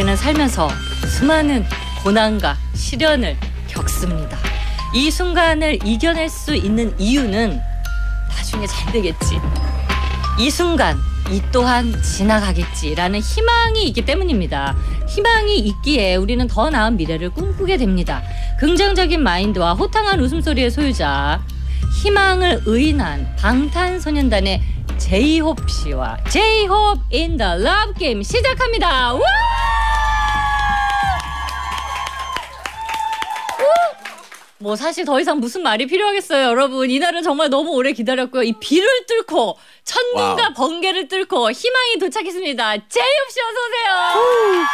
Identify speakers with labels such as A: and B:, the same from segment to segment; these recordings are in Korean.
A: 우리는 살면서 수많은 고난과 시련을 겪습니다. 이 순간을 이겨낼 수 있는 이유는 나중에 잘 되겠지. 이 순간 이 또한 지나가겠지라는 희망이 있기 때문입니다. 희망이 있기에 우리는 더 나은 미래를 꿈꾸게 됩니다. 긍정적인 마인드와 호탕한 웃음소리의 소유자 희망을 의인화한 방탄소년단의 제이홉 씨와 제이홉 in the Love Game 시작합니다. 우! 뭐 사실 더 이상 무슨 말이 필요하겠어요, 여러분. 이날은 정말 너무 오래 기다렸고요. 이 비를 뚫고 천둥과
B: wow.
A: 번개를 뚫고 희망이 도착했습니다. 제이홉 씨 어서 오세요.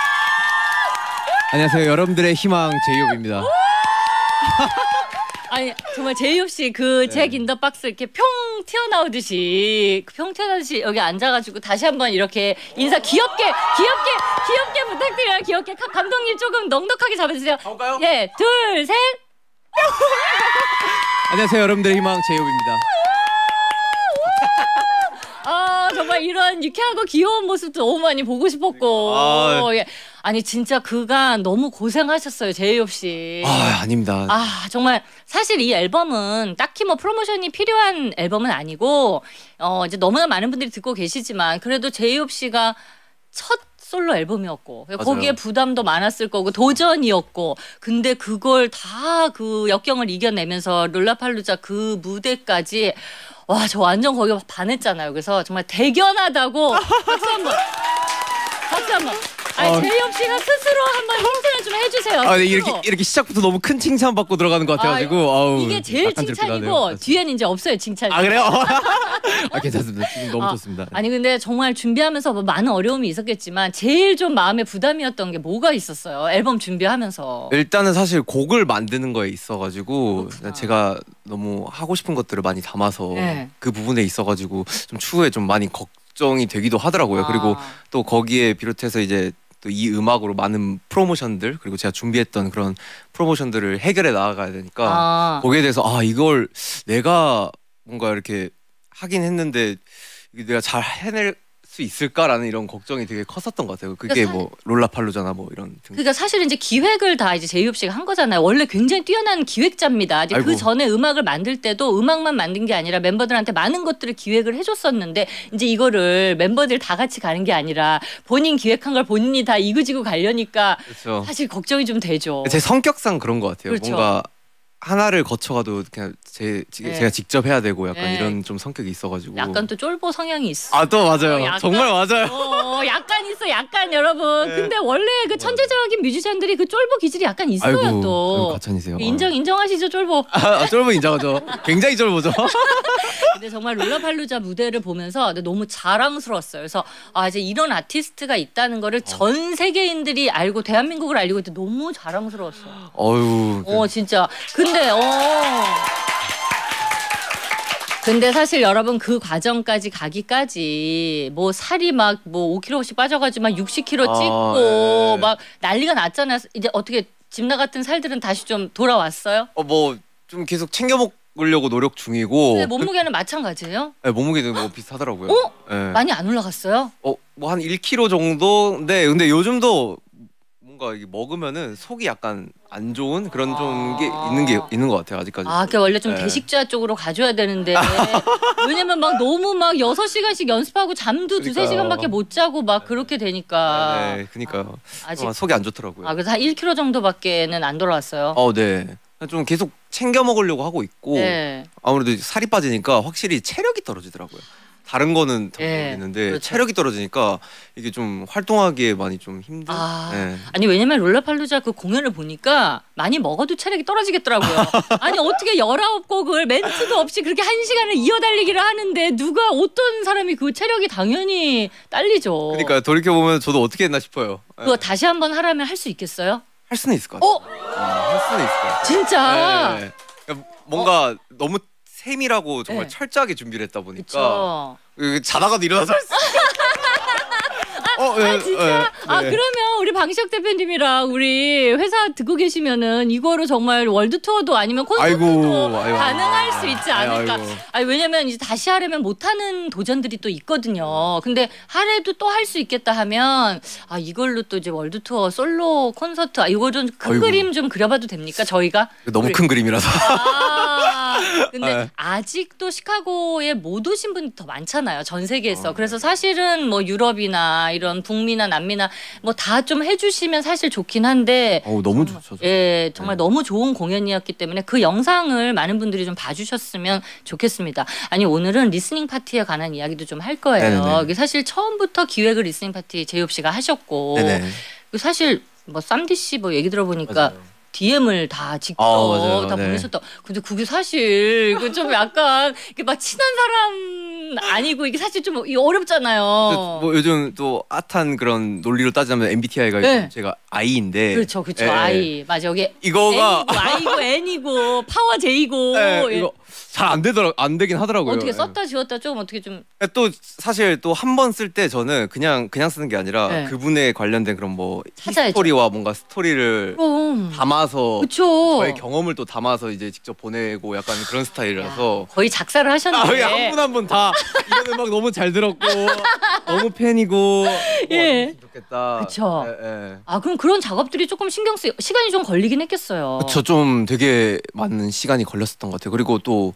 B: 안녕하세요. 여러분들의 희망 제이홉입니다.
A: 아니 정말 제이홉 씨 그 Jack
B: 네.
A: in the box 이렇게 평 튀어나오듯이 그평 튀어나오듯이 여기 앉아가지고 다시 한번 이렇게 인사 귀엽게 귀엽게 귀엽게 부탁드려요. 귀엽게 가- 감독님 조금 넉넉하게 잡아주세요.
B: 가볼까요?
A: 예, 둘, 셋.
B: 안녕하세요. 여러분들의 희망 제이홉입니다.
A: 아 정말 이런 유쾌하고 귀여운 모습도 너무 많이 보고 싶었고
B: 아.
A: 예. 아니 진짜 그간 너무 고생하셨어요 제이홉 씨.
B: 아, 아닙니다.
A: 아 정말 사실 이 앨범은 딱히 뭐 프로모션이 필요한 앨범은 아니고 어 이제 너무나 많은 분들이 듣고 계시지만 그래도 제이홉 씨가 첫 솔로 앨범이었고
B: 맞아요.
A: 거기에 부담도 많았을 거고 도전이었고 근데 그걸 다 그 역경을 이겨내면서 룰라팔루자 그 무대까지 와 저 완전 거기 반했잖아요. 그래서 정말 대견하다고 박수 한 번 박수 한 번. 아니
B: 어.
A: 제이홉 씨가 스스로 한번 칭찬을 좀 해주세요.
B: 아, 네,
A: 스스로.
B: 이렇게 이렇게 시작부터 너무 큰 칭찬 받고 들어가는 것 같아가지고 아우,
A: 이게 제일
B: 약간
A: 칭찬이고. 뒤에는 이제 없어요 칭찬.
B: 아 그래요? 아 괜찮습니다. 지금 너무
A: 아,
B: 좋습니다.
A: 아니 근데 정말 준비하면서 뭐 많은 어려움이 있었겠지만 제일 좀 마음에 부담이었던 게 뭐가 있었어요? 앨범 준비하면서.
B: 일단은 사실 곡을 만드는 거에 있어가지고
A: 그렇구나.
B: 제가 너무 하고 싶은 것들을 많이 담아서
A: 네.
B: 그 부분에 있어가지고 좀 추후에 좀 많이 걱정이 되기도 하더라고요.
A: 아.
B: 그리고 또 거기에 비롯해서 이제 또 이 음악으로 많은 프로모션들 그리고 제가 준비했던 그런 프로모션들을 해결해 나가야 되니까
A: 아.
B: 거기에 대해서 아 이걸 내가 뭔가 이렇게 하긴 했는데 내가 잘 해낼 수 있을까라는 이런 걱정이 되게 컸었던 것 같아요. 그게
A: 그러니까 사-
B: 뭐 롤라팔루잖아 뭐 이런 등.
A: 그러니까 사실 이제 기획을 다 이제 제이홉 씨가 한 거잖아요. 원래 굉장히 뛰어난 기획자입니다. 이제 그
B: 아이고.
A: 전에 음악을 만들 때도 음악만 만든 게 아니라 멤버들한테 많은 것들을 기획을 해줬었는데 이제 이거를 멤버들 다 같이 가는 게 아니라 본인 기획한 걸 본인이 다 이그지고 가려니까
B: 그렇죠.
A: 사실 걱정이 좀 되죠.
B: 제 성격상 그런 것 같아요.
A: 그렇죠.
B: 뭔가 하나를 거쳐가도 그냥 제 지-
A: 네.
B: 제가 직접 해야 되고 약간
A: 네.
B: 이런 좀 성격이 있어가지고.
A: 약간 또 쫄보 성향이 있어.
B: 아 또 맞아요.
A: 어, 약간-
B: 정말 맞아요.
A: 어, 약간 있어, 약간 여러분.
B: 네.
A: 근데 원래 그 천재적인 뮤지션들이 그 쫄보 기질이 약간 있어요
B: 아이고
A: 또.
B: 가찬이세요.
A: 인정 인정하시죠 쫄보.
B: 아, 쫄보 인정하죠. 굉장히 쫄보죠.
A: 근데 정말 룰라팔루자 무대를 보면서 너무 자랑스러웠어요. 그래서 아 이제 이런 아티스트가 있다는 거를 전 세계인들이 알고 대한민국을 알리고 있는데 너무 자랑스러웠어.
B: 어유.
A: 어 진짜. 근데 어. 근데 사실 여러분 그 과정까지 가기까지 뭐 살이 막 뭐 5kg씩 빠져가지고 막 60kg
B: 아,
A: 찍고
B: 네.
A: 막 난리가 났잖아요. 이제 어떻게 집 나갔던 살들은 다시 좀 돌아왔어요?
B: 어 뭐 좀 계속 챙겨 먹으려고 노력 중이고.
A: 근데 몸무게는 마찬가지예요?
B: 네, 몸무게도 뭐 비슷하더라고요.
A: 어?
B: 네.
A: 많이 안 올라갔어요?
B: 어 뭐 한 1kg 정도인데 근데 요즘도 뭔가 이게 먹으면은 속이 약간 안 좋은 그런 좀게
A: 아.
B: 있는 게 있는 것 같아요 아직까지.
A: 아, 그 원래 좀
B: 네.
A: 대식자 쪽으로 가줘야 되는데 왜냐면 막 너무 막 여섯 시간씩 연습하고 잠도 두세
B: 그러니까요.
A: 시간밖에 못 자고 막 그렇게 되니까
B: 네, 그니까요.
A: 아직
B: 어, 속이 안 좋더라고요.
A: 아 그래서 한 1kg 정도밖에는 안 돌아왔어요.
B: 어, 네. 좀 계속 챙겨 먹으려고 하고 있고
A: 네.
B: 아무래도 살이 빠지니까 확실히 체력이 떨어지더라고요. 다른 거는 잘
A: 예,
B: 모르겠는데
A: 그렇죠.
B: 체력이 떨어지니까 이게 좀 활동하기에 많이 좀 힘든.
A: 아.
B: 네.
A: 아니 왜냐면 롤라팔루자 그 공연을 보니까 많이 먹어도 체력이 떨어지겠더라고요. 아니 어떻게 19곡을 멘트도 없이 그렇게 한 시간을 이어달리기를 하는데 누가 어떤 사람이 그 체력이 당연히 딸리죠.
B: 그러니까 돌이켜 보면 저도 어떻게 했나 싶어요. 예.
A: 그거 다시 한번 하라면 할 수 있겠어요?
B: 할 수는 있을 것 같아요.
A: 어?
B: 어, 할 수는 있을 것 같아요.
A: 진짜?
B: 네. 그러니까 뭔가 너무 세밀하고 정말
A: 네.
B: 철저하게 준비를 했다 보니까
A: 그렇죠.
B: 그 자다가도 일어나서 어, 네,
A: 아 진짜?
B: 네,
A: 아
B: 네.
A: 그러면 우리 방시혁 대표님이랑 우리 회사 듣고 계시면은 이거로 정말 월드 투어도 아니면 콘서트도
B: 아이고, 아이고.
A: 가능할 수 있지 않을까.
B: 아이고.
A: 아니 왜냐면 이제 다시 하려면 못하는 도전들이 또 있거든요. 근데 하래도 또 할 수 있겠다 하면 아 이걸로 또 이제 world tour 솔로 콘서트 아, 이거 좀큰
B: 아이고.
A: 그림 좀 그려봐도 됩니까 저희가?
B: 너무
A: 우리-
B: 큰 그림이라서.
A: 아, 근데
B: 네.
A: 아직도 시카고에 못 오신 분이 더 많잖아요. 전 세계에서.
B: 어,
A: 그래서 사실은 뭐 유럽이나 이런 북미나 남미나 뭐 다 좀 해주시면 사실 좋긴 한데
B: 어우 너무 좋죠.
A: 예, 정말
B: 네.
A: 너무 좋은 공연이었기 때문에 그 영상을 많은 분들이 좀 봐주셨으면 좋겠습니다. 아니 오늘은 listening party에 관한 이야기도 좀 할 거예요.
B: 네네네.
A: 이게 사실 처음부터 기획을 listening party 제이홉 씨가 하셨고
B: 네네.
A: 그 사실 뭐 쌈디 씨 뭐 얘기 들어보니까
B: 맞아요.
A: DM을 다 직접
B: 아, 맞아요.
A: 다
B: 네.
A: 보내셨다. 근데 그게 사실 그 좀 약간 이게 막 친한 사람 아니고 이게 사실 좀 어렵잖아요.
B: 뭐 요즘 또 핫한 그런 논리로 따지자면 MBTI가
A: 네.
B: 제가 I인데
A: 그렇죠, 그렇죠.
B: 예, 예.
A: 아이 맞아 여기
B: 이거가
A: N이고 I고 N이고 파워 J고
B: 예, 이거 잘 안 되더라 안 되긴 하더라고요.
A: 어떻게
B: 예.
A: 썼다 지웠다 조금 어떻게
B: 좀또 사실 또 한 번 쓸 때 저는 그냥 그냥 쓰는 게 아니라
A: 네.
B: 그분에 관련된 그런 뭐
A: 찾아야죠.
B: history와 뭔가 스토리를
A: 그럼
B: 담아서
A: 그쵸.
B: 저의 경험을 또 담아서 이제 직접 보내고 약간 그런 스타일이라서
A: 거의 작사를 하셨는데
B: 아, 한분 한 분 다 이런 음악 너무 잘 들었고 너무 팬이고
A: 예.
B: 예. 좋겠다.
A: 그쵸.
B: 예, 예.
A: 아 그럼 그런 작업들이 조금 신경 쓰 시간이 좀 걸리긴 했겠어요.
B: 그쵸 좀 되게 많은 시간이 걸렸었던 것 같아요. 그리고 또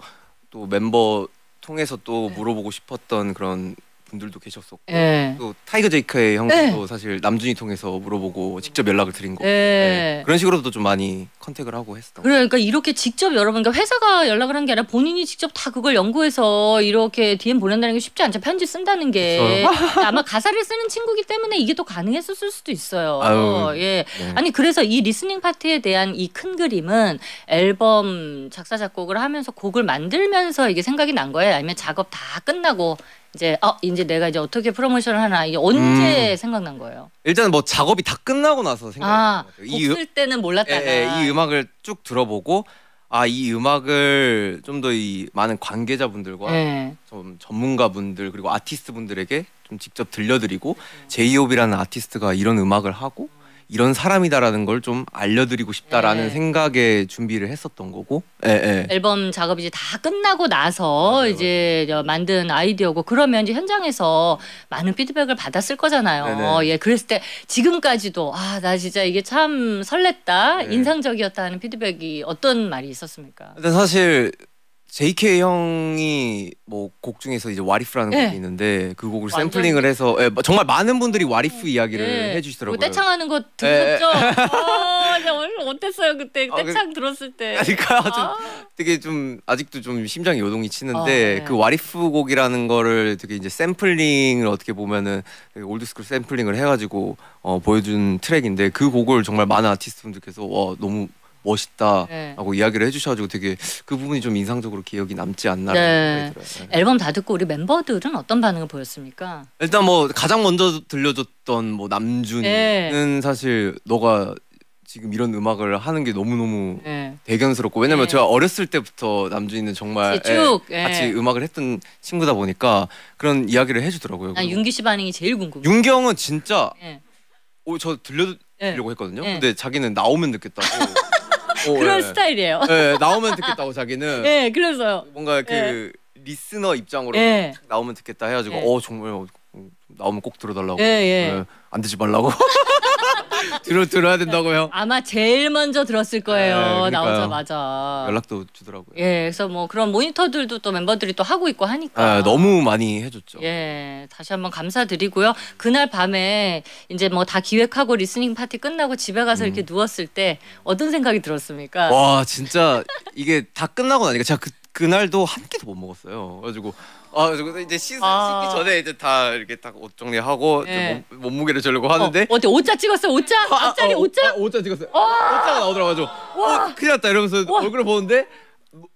B: 또 멤버 통해서 또
A: 네.
B: 물어보고 싶었던 그런 분들도 계셨었고
A: 예.
B: 또 타이거 JK 형도
A: 네.
B: 사실 남준이 통해서 물어보고 직접 연락을 드린 거.
A: 예.
B: 네. 그런 식으로도 좀 많이 contact을 하고 했었던. 것
A: 그러니까 이렇게 직접 여러분 그러니까 회사가 연락을 한 게 아니라 본인이 직접 다 그걸 연구해서 이렇게 DM 보낸다는 게 쉽지 않죠. 편지 쓴다는 게 아마 가사를 쓰는 친구기 때문에 이게 또 가능했었을 수도 있어요.
B: 아유,
A: 예.
B: 네.
A: 아니 그래서 이 listening 파티에 대한 이 큰 그림은 앨범 작사 작곡을 하면서 곡을 만들면서 이게 생각이 난 거예요. 아니면 작업 다 끝나고 이제 어 이제 내가 이제 어떻게 프로모션을 하나 이게 언제
B: 음.
A: 생각난 거예요?
B: 일단은 뭐 작업이 다 끝나고 나서 생각이
A: 아,
B: 것 같아요.
A: 곡 쓸 때는 몰랐다가
B: 예, 예, 이 음악을 쭉 들어보고 아 이 음악을 좀 더 이 많은 관계자분들과
A: 예.
B: 좀 전문가분들 그리고 아티스트분들에게 좀 직접 들려드리고
A: 음.
B: 제이홉이라는 아티스트가 이런 음악을 하고 이런 사람이다라는 걸 좀 알려드리고 싶다라는
A: 네.
B: 생각에 준비를 했었던 거고. 예, 예.
A: 앨범 작업이 이제 다 끝나고 나서
B: 맞아요,
A: 이제 저 만든 아이디어고 그러면 이제 현장에서 많은 피드백을 받았을 거잖아요.
B: 네네.
A: 예, 그랬을 때 지금까지도 아 나 진짜 이게 참 설렜다,
B: 네.
A: 인상적이었다 하는 피드백이 어떤 말이 있었습니까?
B: 근데 사실 JK 형이 뭐 곡 중에서 이제 What If라는
A: 네.
B: 곡이 있는데 그 곡을
A: 완전-
B: 샘플링을 해서 예, 뭐 정말 많은 분들이 What If 이야기를
A: 예.
B: 해주시더라고요.
A: 그 떼창하는 거
B: 예.
A: 들으셨죠? 아, 오늘 어땠어요 그때
B: 아, 그-
A: 떼창 들었을 때?
B: 그러니까 좀
A: 아,
B: 되게 좀 아직도 좀 심장이 요동이 치는데
A: 어, 네.
B: 그 What If 곡이라는 거를 되게 이제 샘플링을 어떻게 보면은 old school 샘플링을 해가지고 어, 보여준 트랙인데 그 곡을 정말 많은 아티스트분들께서 와 너무 멋있다라고
A: 네.
B: 이야기를 해주셔가지고 되게 그 부분이 좀 인상적으로 기억이 남지 않나
A: 네.
B: 생각이 들어요. 네.
A: 앨범 다 듣고 우리 멤버들은 어떤 반응을 보였습니까?
B: 일단 뭐 가장 먼저 들려줬던 뭐 남준이는
A: 네.
B: 사실 너가 지금 이런 음악을 하는 게 너무 너무
A: 예.
B: 대견스럽고 왜냐면
A: 네.
B: 제가 어렸을 때부터 남준이는 정말
A: 쭉,
B: 예,
A: 예.
B: 같이 음악을 했던 친구다 보니까 그런 이야기를 해주더라고요.
A: 난 윤기 씨 반응이 제일 궁금해.
B: 윤경은 진짜
A: 예.
B: 어, 저 들려드리려고
A: 예.
B: 했거든요.
A: 예.
B: 근데 자기는 나오면 듣겠다고. 어,
A: 그런
B: 예.
A: 스타일이에요.
B: 예, 나오면 듣겠다고 자기는
A: 예, 그래서요.
B: 뭔가 그
A: 예.
B: 리스너 입장으로
A: 예.
B: 나오면 듣겠다 해가지고
A: 예.
B: 어 정말 어, 나오면 꼭 들어달라고.
A: 예, 예.
B: 예, 안 듣지 말라고. 들어 들어야 된다고요.
A: 아마 제일 먼저 들었을 거예요.
B: 네, 그러니까요.
A: 나오자마자.
B: 연락도 주더라고요.
A: 예, 그래서 뭐 그런 모니터들도 또 멤버들이 또 하고 있고 하니까.
B: 예, 너무 많이 해줬죠.
A: 예, 다시 한번 감사드리고요. 그날 밤에 이제 뭐 다 기획하고 listening 파티 끝나고 집에 가서 이렇게 누웠을 때 어떤 생각이 들었습니까?
B: 음. 와 진짜 이게 다 끝나고 나니까 제가 그 그날도 한 끼도 못 먹었어요. 그래가지고 아 그래서 이제 씻,
A: 아.
B: 씻기 전에 이제 다 이렇게 딱 옷 정리하고 이제
A: 네.
B: 몸, 몸무게를 재려고 하는데
A: 어, 어때? 오자 찍었어? 오자? 앞자리
B: 아, 어,
A: 오자?
B: 아, 오자 찍었어요. 오자가 나오더라고요. 어, 큰일 났다 이러면서
A: 와.
B: 얼굴을 보는데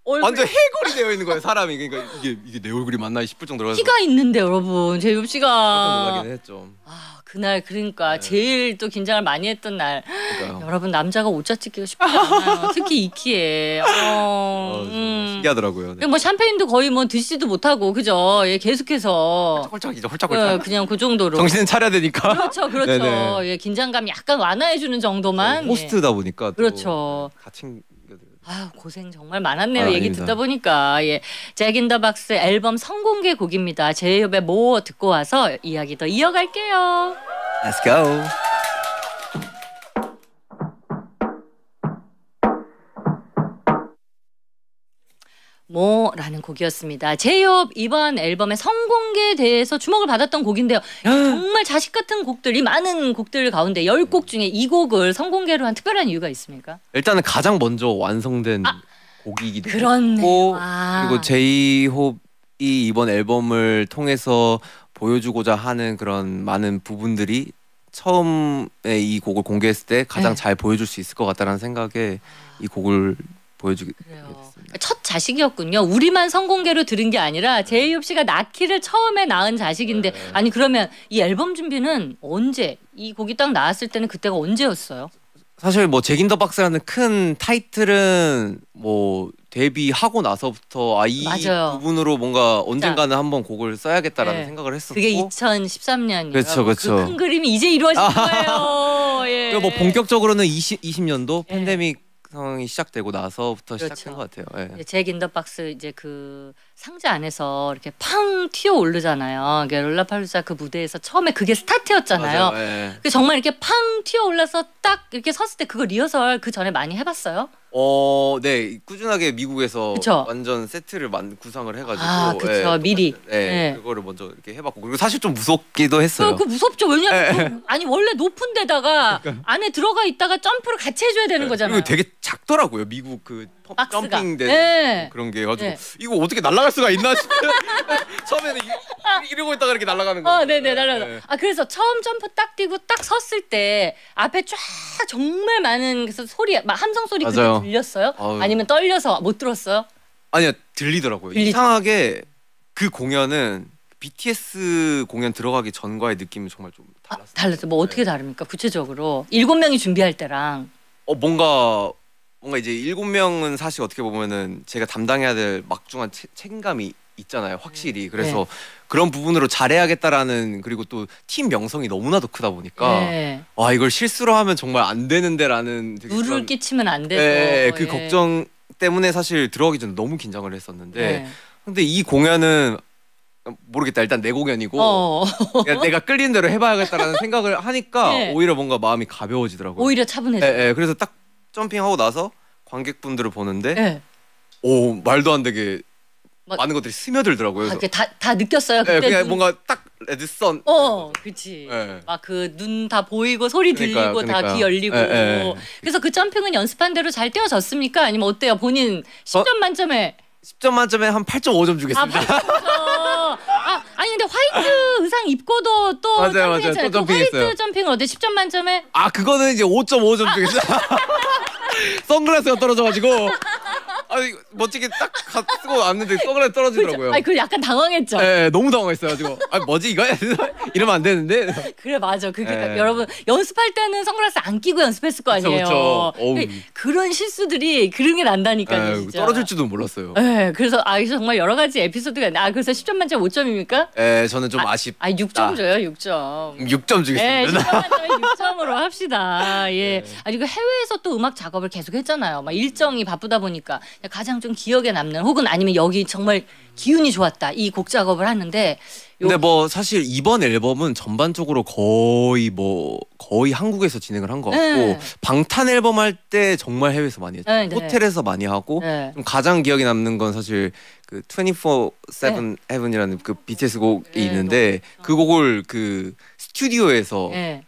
A: 얼굴
B: 완전 해골이 되어 있는 거예요 사람이 그러니까 이게 이게 내 얼굴이 맞나 싶을 정도로 그래서
A: 키가 있는데 여러분 제이홉
B: 깜짝
A: 씨가
B: 놀라긴 했죠.
A: 아 그날 그러니까
B: 네.
A: 제일 또 긴장을 많이 했던 날
B: 그러니까요.
A: 여러분 남자가 오자 찍기가 쉽지 않아요 특히 이 키에 어,
B: 어, 좀
A: 음.
B: 신기하더라고요. 네.
A: 뭐 샴페인도 거의 뭐 드시지도 못하고 그죠 예 계속해서
B: 홀짝이죠
A: 예,
B: 홀짝홀짝.
A: 그냥 그 정도로
B: 정신은 차려야 되니까.
A: 그렇죠 그렇죠
B: 네네.
A: 예 긴장감 약간 완화해 주는 정도만 예.
B: 호스트다 보니까 또
A: 그렇죠.
B: 같이
A: 아유 고생 정말 많았네요.
B: 아,
A: 얘기
B: 아닙니다.
A: 듣다 보니까. 예. 잭인더박스 앨범 선공개 곡입니다. 제이홉의 뭐 듣고 와서 이야기 더 이어갈게요.
B: Let's go.
A: 뭐라는 곡이었습니다 제이홉 이번 앨범의 선공개에 대해서 주목을 받았던 곡인데요 정말 자식 같은 곡들이 많은 곡들 가운데 10곡 중에 이 곡을 선공개로 한 특별한 이유가 있습니까?
B: 일단은 가장 먼저 완성된
A: 아,
B: 곡이기도
A: 그렇네요
B: 했고
A: 아.
B: 그리고 제이홉이 이번 앨범을 통해서 보여주고자 하는 그런 많은 부분들이 처음에 이 곡을 공개했을 때 가장
A: 네.
B: 잘 보여줄 수 있을 것 같다는 생각에 이 곡을 됐습니다.
A: 첫 자식이었군요. 우리만 선공개로 들은 게 아니라 제이홉 씨가 낳기를 처음에 낳은 자식인데
B: 네.
A: 아니 그러면 이 앨범 준비는 언제 이 곡이 딱 나왔을 때는 그때가 언제였어요?
B: 사실 뭐 Jack in the Box라는 큰 타이틀은 뭐 데뷔하고 나서부터 아 이. 부분으로 뭔가 언젠가는 한번 곡을 써야겠다라는
A: 네.
B: 생각을 했었고
A: 그게 2013년이에요.
B: 그렇죠, 그렇죠.
A: 그 큰 그림이 이제 이루어진 거예요. 예.
B: 그뭐 본격적으로는 20, 20년도
A: 예.
B: 팬데믹 상황이 시작되고 나서부터
A: 그렇죠.
B: 시작된 것 같아요. 예.
A: Jack in the Box 이제 그 상자 안에서 이렇게 팡 튀어 오르잖아요. 이게 롤라팔루자 그 무대에서 처음에 그게 스타트였잖아요.
B: 맞아요. 예.
A: 그 정말 이렇게 팡 튀어 올라서 딱 이렇게 섰을 때 그거 리허설 그 전에 많이 해봤어요?
B: 어, 네 꾸준하게 미국에서
A: 그쵸?
B: 완전 세트를 만 구상을 해가지고
A: 아, 그쵸. 미리.
B: 네,
A: 네.
B: 그거를 먼저 이렇게 해봤고 그리고 사실 좀 무섭기도 했어요.
A: 그, 그 무섭죠. 왜냐면
B: 예,
A: 그- 아니 원래 높은 데다가 안에 들어가 있다가 점프를 같이 해줘야 되는 거잖아요.
B: 그리고 되게 작더라고요. 미국 그 펌-
A: 박스가.
B: 점핑 대
A: 네.
B: 그런 게 해가지고
A: 네.
B: 이거 어떻게 날아갈 수가 있나 싶어. 처음에는 이, 이러고 있다가 이렇게 날아가는 거.
A: 어, 네네, 날아가. 아, 그래서 처음 점프 딱 뛰고 딱 섰을 때 앞에 쫙 정말 많은 그래서 소리, 막 함성 소리
B: 맞아요.
A: 들렸어요?
B: 아유.
A: 아니면 떨려서 못 들었어요?
B: 아니요 들리더라고요.
A: 들리죠.
B: 이상하게 그 공연은 BTS 공연 들어가기 전과의 느낌이 정말 좀
A: 아,
B: 달랐어요.
A: 달랐어요. 뭐 어떻게 다릅니까? 구체적으로 일곱 명이 준비할 때랑
B: 어 뭔가 뭔가 이제 일곱 명은 사실 어떻게 보면은 제가 담당해야 될 막중한 체- 책임감이 있잖아요, 확실히. 그래서
A: 네.
B: 그런 부분으로 잘해야겠다라는 그리고 또 팀 명성이 너무나도 크다 보니까
A: 네.
B: 와 이걸 실수로 하면 정말 안 되는데라는 되게
A: 물을
B: 그런-
A: 끼치면 안 돼서
B: 예, 그
A: 예.
B: 걱정 때문에 사실 들어가기 전에 너무 긴장을 했었는데
A: 네.
B: 근데 이 공연은 모르겠다 일단 내 공연이고
A: 어.
B: 내가 끌리는 대로 해봐야겠다라는 생각을 하니까
A: 네.
B: 오히려 뭔가 마음이 가벼워지더라고요.
A: 오히려 차분해져.
B: 예, 예. 그래서 딱 점핑하고 나서 관객분들을 보는데
A: 네.
B: 오 말도 안 되게
A: 막-
B: 많은 것들이 스며들더라고요.
A: 아,
B: 그래서
A: 다, 다 느꼈어요.
B: 예,
A: 그때
B: 그냥
A: 눈-
B: 뭔가 딱 레드선
A: 어, 그렇지.
B: 예.
A: 막 그 눈 다 보이고 소리
B: 그러니까요,
A: 들리고 다
B: 그러니까요.
A: 귀 열리고.
B: 예, 예.
A: 그래서 그 점핑은 연습한 대로 잘 뛰어졌습니까? 아니면 어때요? 본인 10점 만점에
B: 10점 만점에 한 8.5점
A: 아,
B: 주겠습니다.
A: 8점. 아, 아니 근데 화이트 의상 입고도 또
B: 맞아요, 맞아요.
A: 점핑했잖아요. 또그 화이트
B: 점핑했어요.
A: 점핑은 어때? 10점 만점에?
B: 아 그거는 이제 5.5점 주겠어요. 선글라스가 떨어져가지고 아니 멋지게 딱 가- 쓰고 왔는데 선글라스 떨어지더라고요.
A: 아니 그 약간 당황했죠.
B: 예, 너무 당황했어요. 지금 아 뭐지 이거 이러면 안 되는데.
A: 그래 맞아. 그 그러니까
B: 예.
A: 여러분 연습할 때는 선글라스 안 끼고 연습했을 거
B: 그쵸,
A: 아니에요.
B: 그쵸. 어우.
A: 그- 그런 실수들이 그런 게 난다니까요.
B: 예,
A: 진짜.
B: 떨어질지도 몰랐어요.
A: 네, 그래서 아 이거 정말 여러 가지 에피소드가 있네. 아 그래서 10점 만점 5점입니까?
B: 예, 저는 좀 아, 쉽
A: 아 6점
B: 아.
A: 줘요, 6점.
B: 6점
A: 예,
B: 주겠습니다.
A: 10점 만점에 6점으로 합시다. 예.
B: 네.
A: 아니 그 해외에서 또 음악 작업을 계속 했잖아요. 막 일정이 바쁘다 보니까 가장 좀 기억에 남는 혹은 아니면 여기 정말 기운이 좋았다. 이 곡 작업을 하는데 요-
B: 근데 뭐 사실 이번 앨범은 전반적으로 거의 뭐 거의 한국에서 진행을 한 것 같고
A: 네.
B: 방탄 앨범 할 때 정말 해외에서 많이 했죠.
A: 네, 네.
B: 호텔에서 많이 하고
A: 네.
B: 좀 가장 기억에 남는 건 사실 그 24/7 Heaven이라는 그 BTS 곡이
A: 네,
B: 있는데 그 곡을 그 스튜디오에서
A: 예.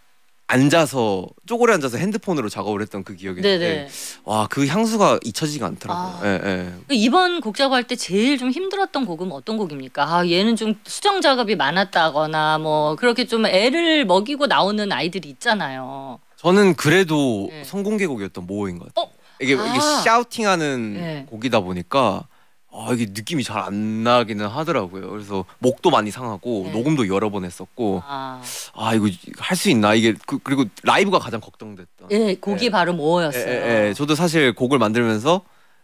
B: 앉아서 쪼그려 앉아서 핸드폰으로 작업을 했던 그 기억이
A: 네,
B: 있는데
A: 네.
B: 와 그 향수가 잊혀지지가 않더라고요.
A: 아.
B: 예, 예.
A: 그 이번 곡 작업할 때 제일 좀 힘들었던 곡은 어떤 곡입니까? 아, 얘는 좀 수정 작업이 많았다거나 뭐 그렇게 좀 애를 먹이고 나오는 아이들이 있잖아요.
B: 저는 그래도
A: 네.
B: 성공개곡이었던 모호인 것 같아요. 이게
A: 아.
B: 이게 샤우팅하는
A: 네.
B: 곡이다 보니까 아 이게 느낌이 잘 안 나기는 하더라고요. 그래서 목도 많이 상하고
A: 네.
B: 녹음도 여러 번 했었고
A: 아,
B: 아 이거 할 수 있나 이게 그, 리고 라이브가 가장 걱정됐던.
A: 예, 곡이
B: 예.
A: 바로
B: 예,
A: 뭐였어요?
B: 예, 예. 저도 사실 곡을 만들면서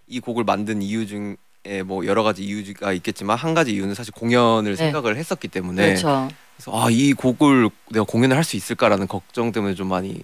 B: 이 곡을 만든 이유 중에 뭐 여러 가지 이유가 있겠지만 한 가지 이유는 사실 공연을
A: 네.
B: 생각을 했었기 때문에
A: 그렇죠.
B: 그래서 아 이 곡을 내가 공연을 할 수 있을까라는 걱정 때문에 좀 많이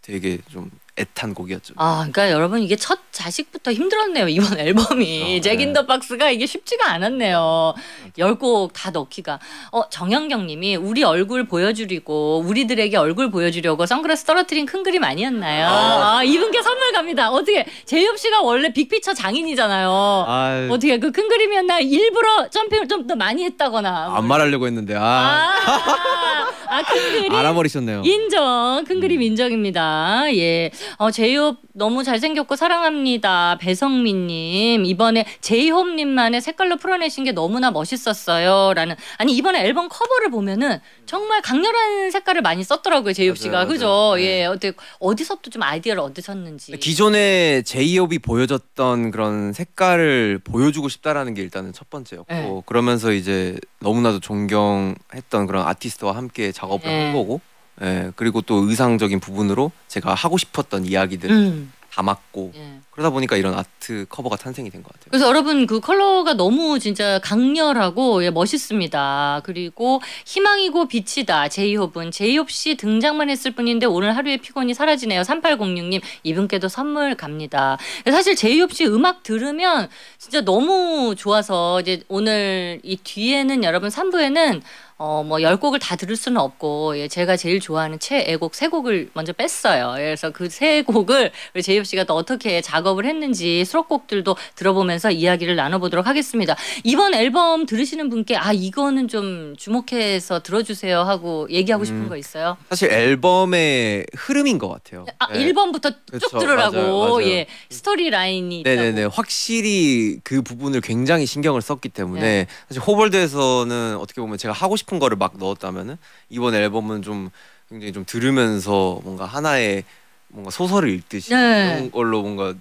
B: 되게 좀 애탄 곡이었죠.
A: 아, 그러니까 여러분 이게 첫 자식부터 힘들었네요. 이번 앨범이
B: 어,
A: 잭인
B: 네.
A: 더 박스가 이게 쉽지가 않았네요. 열 곡 다 넣기가. 어, 정영경님이 우리 얼굴 보여주리고 우리들에게 얼굴 보여주려고 선글라스 떨어뜨린 큰 그림 아니었나요? 아, 이분께 선물 갑니다. 어떻게 제이홉 씨가 원래 빅피처 장인이잖아요.
B: 아,
A: 어떻게 그 큰 그림이었나? 일부러 점핑을 좀 더 많이 했다거나.
B: 안 말하려고 했는데 아,
A: 아, 아, 큰 그림.
B: 알아버리셨네요.
A: 인정. 큰
B: 음.
A: 그림 인정입니다. 예. 어, 제이홉 너무 잘생겼고 사랑합니다. 배성민님. 이번에 제이홉님만의 색깔로 풀어내신 게 너무나 멋있었어요. 라는. 아니, 이번에 앨범 커버를 보면은 정말 강렬한 색깔을 많이 썼더라고요. 제이홉
B: 맞아요,
A: 씨가.
B: 맞아요.
A: 그죠?
B: 네.
A: 예. 어떻게, 어디서부터 좀 아이디어를 얻으셨는지.
B: 기존에 제이홉이 보여줬던 그런 색깔을 보여주고 싶다라는 게 일단은 첫 번째였고
A: 네.
B: 그러면서 이제 너무나도 존경했던 그런 아티스트와 함께 작업을
A: 네.
B: 한 거고 예, 그리고 또 의상적인 부분으로 제가 하고 싶었던 이야기들
A: 음.
B: 담았고
A: 예.
B: 그러다 보니까 이런 아트 커버가 탄생이 된 것 같아요.
A: 그래서 여러분 그 컬러가 너무 진짜 강렬하고 예, 멋있습니다. 그리고 희망이고 빛이다. 제이홉은 제이홉 씨 등장만 했을 뿐인데 오늘 하루의 피곤이 사라지네요. 3806님 이분께도 선물 갑니다. 사실 제이홉 씨 음악 들으면 진짜 너무 좋아서 이제 오늘 이 뒤에는 여러분 3부에는 어, 뭐, 열 곡을 다 들을 수는 없고, 예, 제가 제일 좋아하는 최애곡 세 곡을 먼저 뺐어요. 예, 그래서 그 세 곡을 제이홉 씨가 또 어떻게 작업 을 했는지 수록곡들도 들어보면서 이야기를 나눠보도록 하겠습니다. 이번 앨범 들으시는 분께, 아, 이거는 좀 주목해서 들어주세요 하고 얘기하고 싶은
B: 음.
A: 거 있어요?
B: 사실 앨범의 흐름인 것 같아요.
A: 아,
B: 예.
A: 1번부터 쭉
B: 그쵸,
A: 들으라고,
B: 맞아요, 맞아요.
A: 예, 스토리 라인이 있다고.
B: 네네네 확실히 그 부분을 굉장히 신경을 썼기 때문에
A: 네.
B: 사실 호벌드에서는 어떻게 보면 제가 하고 싶은 거를 막 넣었다면은 이번 앨범은 좀 굉장히 좀 들으면서 뭔가 하나의 뭔가 소설을 읽듯이
A: 네.
B: 그런 걸로 뭔가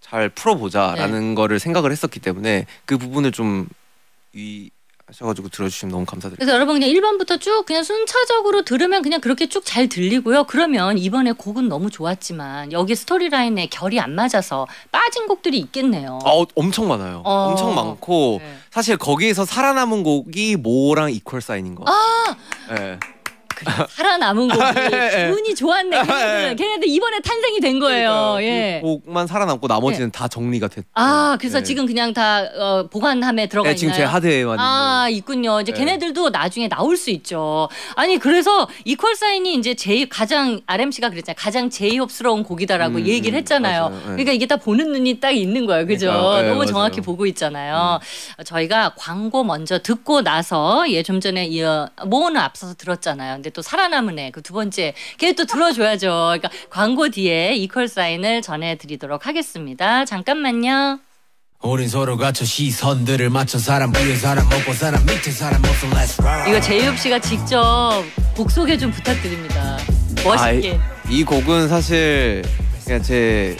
B: 잘 풀어보자라는 거를 생각을 했었기 때문에 그 부분을 좀 유의하셔가지고 들어주시면 너무 감사드려요.
A: 그래서 여러분 그냥 1번부터 쭉 그냥 순차적으로 들으면 그냥 그렇게 쭉 잘 들리고요. 그러면 이번에 곡은 너무 좋았지만 여기 스토리라인에 결이 안 맞아서 빠진 곡들이 있겠네요.
B: 아, 어, 엄청 많아요.
A: 어.
B: 엄청 많고
A: 네.
B: 사실 거기에서 살아남은 곡이 모랑 이퀄 사인인 거.
A: 아
B: 네.
A: 그래, 살아남은 곡이
B: 예.
A: 운이 좋았네. 걔네들, 걔네들 이번에 탄생이 된 거예요.
B: 그러니까
A: 예.
B: 그 곡만 살아남고 나머지는 다 정리가 됐.
A: 아 그래서
B: 네.
A: 지금 그냥 다 어, 보관함에 들어가
B: 네, 지금 제
A: 있나요?
B: 하드에만
A: 아 있군요. 이제
B: 네.
A: 걔네들도 나중에 나올 수 있죠. 아니 그래서 이퀄 사인이 이제 제일 가장 RMC가 그랬잖아요. 가장 제이홉스러운 곡이다라고
B: 음,
A: 얘기를
B: 음,
A: 했잖아요.
B: 맞아요. 네.
A: 그러니까 이게 다 보는 눈이 딱 있는 거예요. 그죠?
B: 그러니까요. 네,
A: 너무
B: 맞아요. 음.
A: 정확히 보고 있잖아요. 어, 저희가 광고 먼저 듣고 나서 예 좀 전에 이어 모어는 앞서서 들었잖아요. 근데 또 살아남은 애 그 두 번째 걔 또 들어줘야죠. 그러니까 광고 뒤에 이퀄 사인을 전해드리도록 하겠습니다. 잠깐만요.
C: 우린 서로 갖춰 시선들을 맞춰 사람 위에 사람 먹고 사람 밑에 사람 먹어 let's roll
A: 이거 제이홉 씨가 직접 곡 소개 좀 부탁드립니다. 멋있게.
B: 아, 이 곡은 사실 그냥 제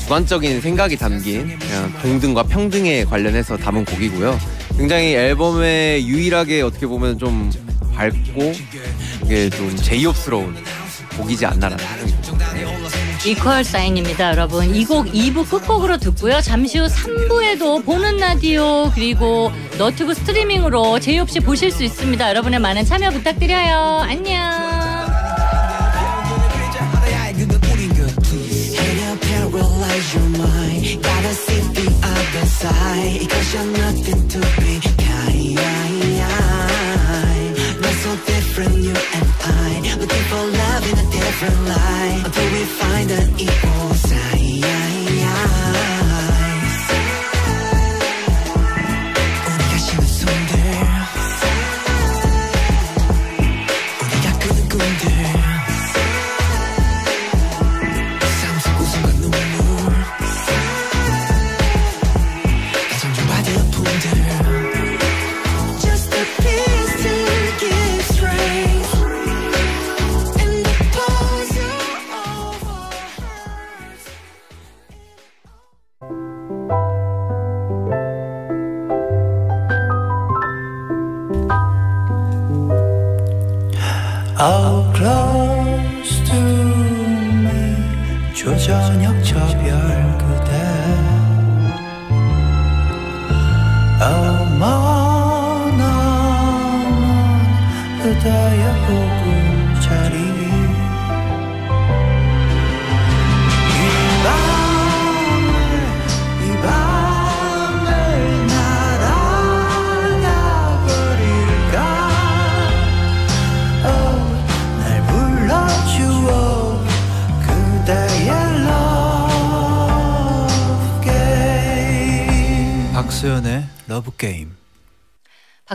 B: 주관적인 생각이 담긴 그냥 동등과 평등에 관련해서 담은 곡이고요. 굉장히 앨범에 유일하게 어떻게 보면 좀 밝고 이게 좀 제이홉스러운 곡이지 않나라는 생각이 듭니다.
A: 이퀄 사인입니다, 여러분. 이 곡 2부 끝곡으로 듣고요. 잠시 후 3부에도 보는 라디오 그리고 너튜브 스트리밍으로 제이홉 씨 보실 수 있습니다. 여러분의 많은 참여 부탁드려요. 안녕.
D: Gotta see the other side Cause you're nothing to be kind different you and I. Looking for love in a different light. Until we find an equal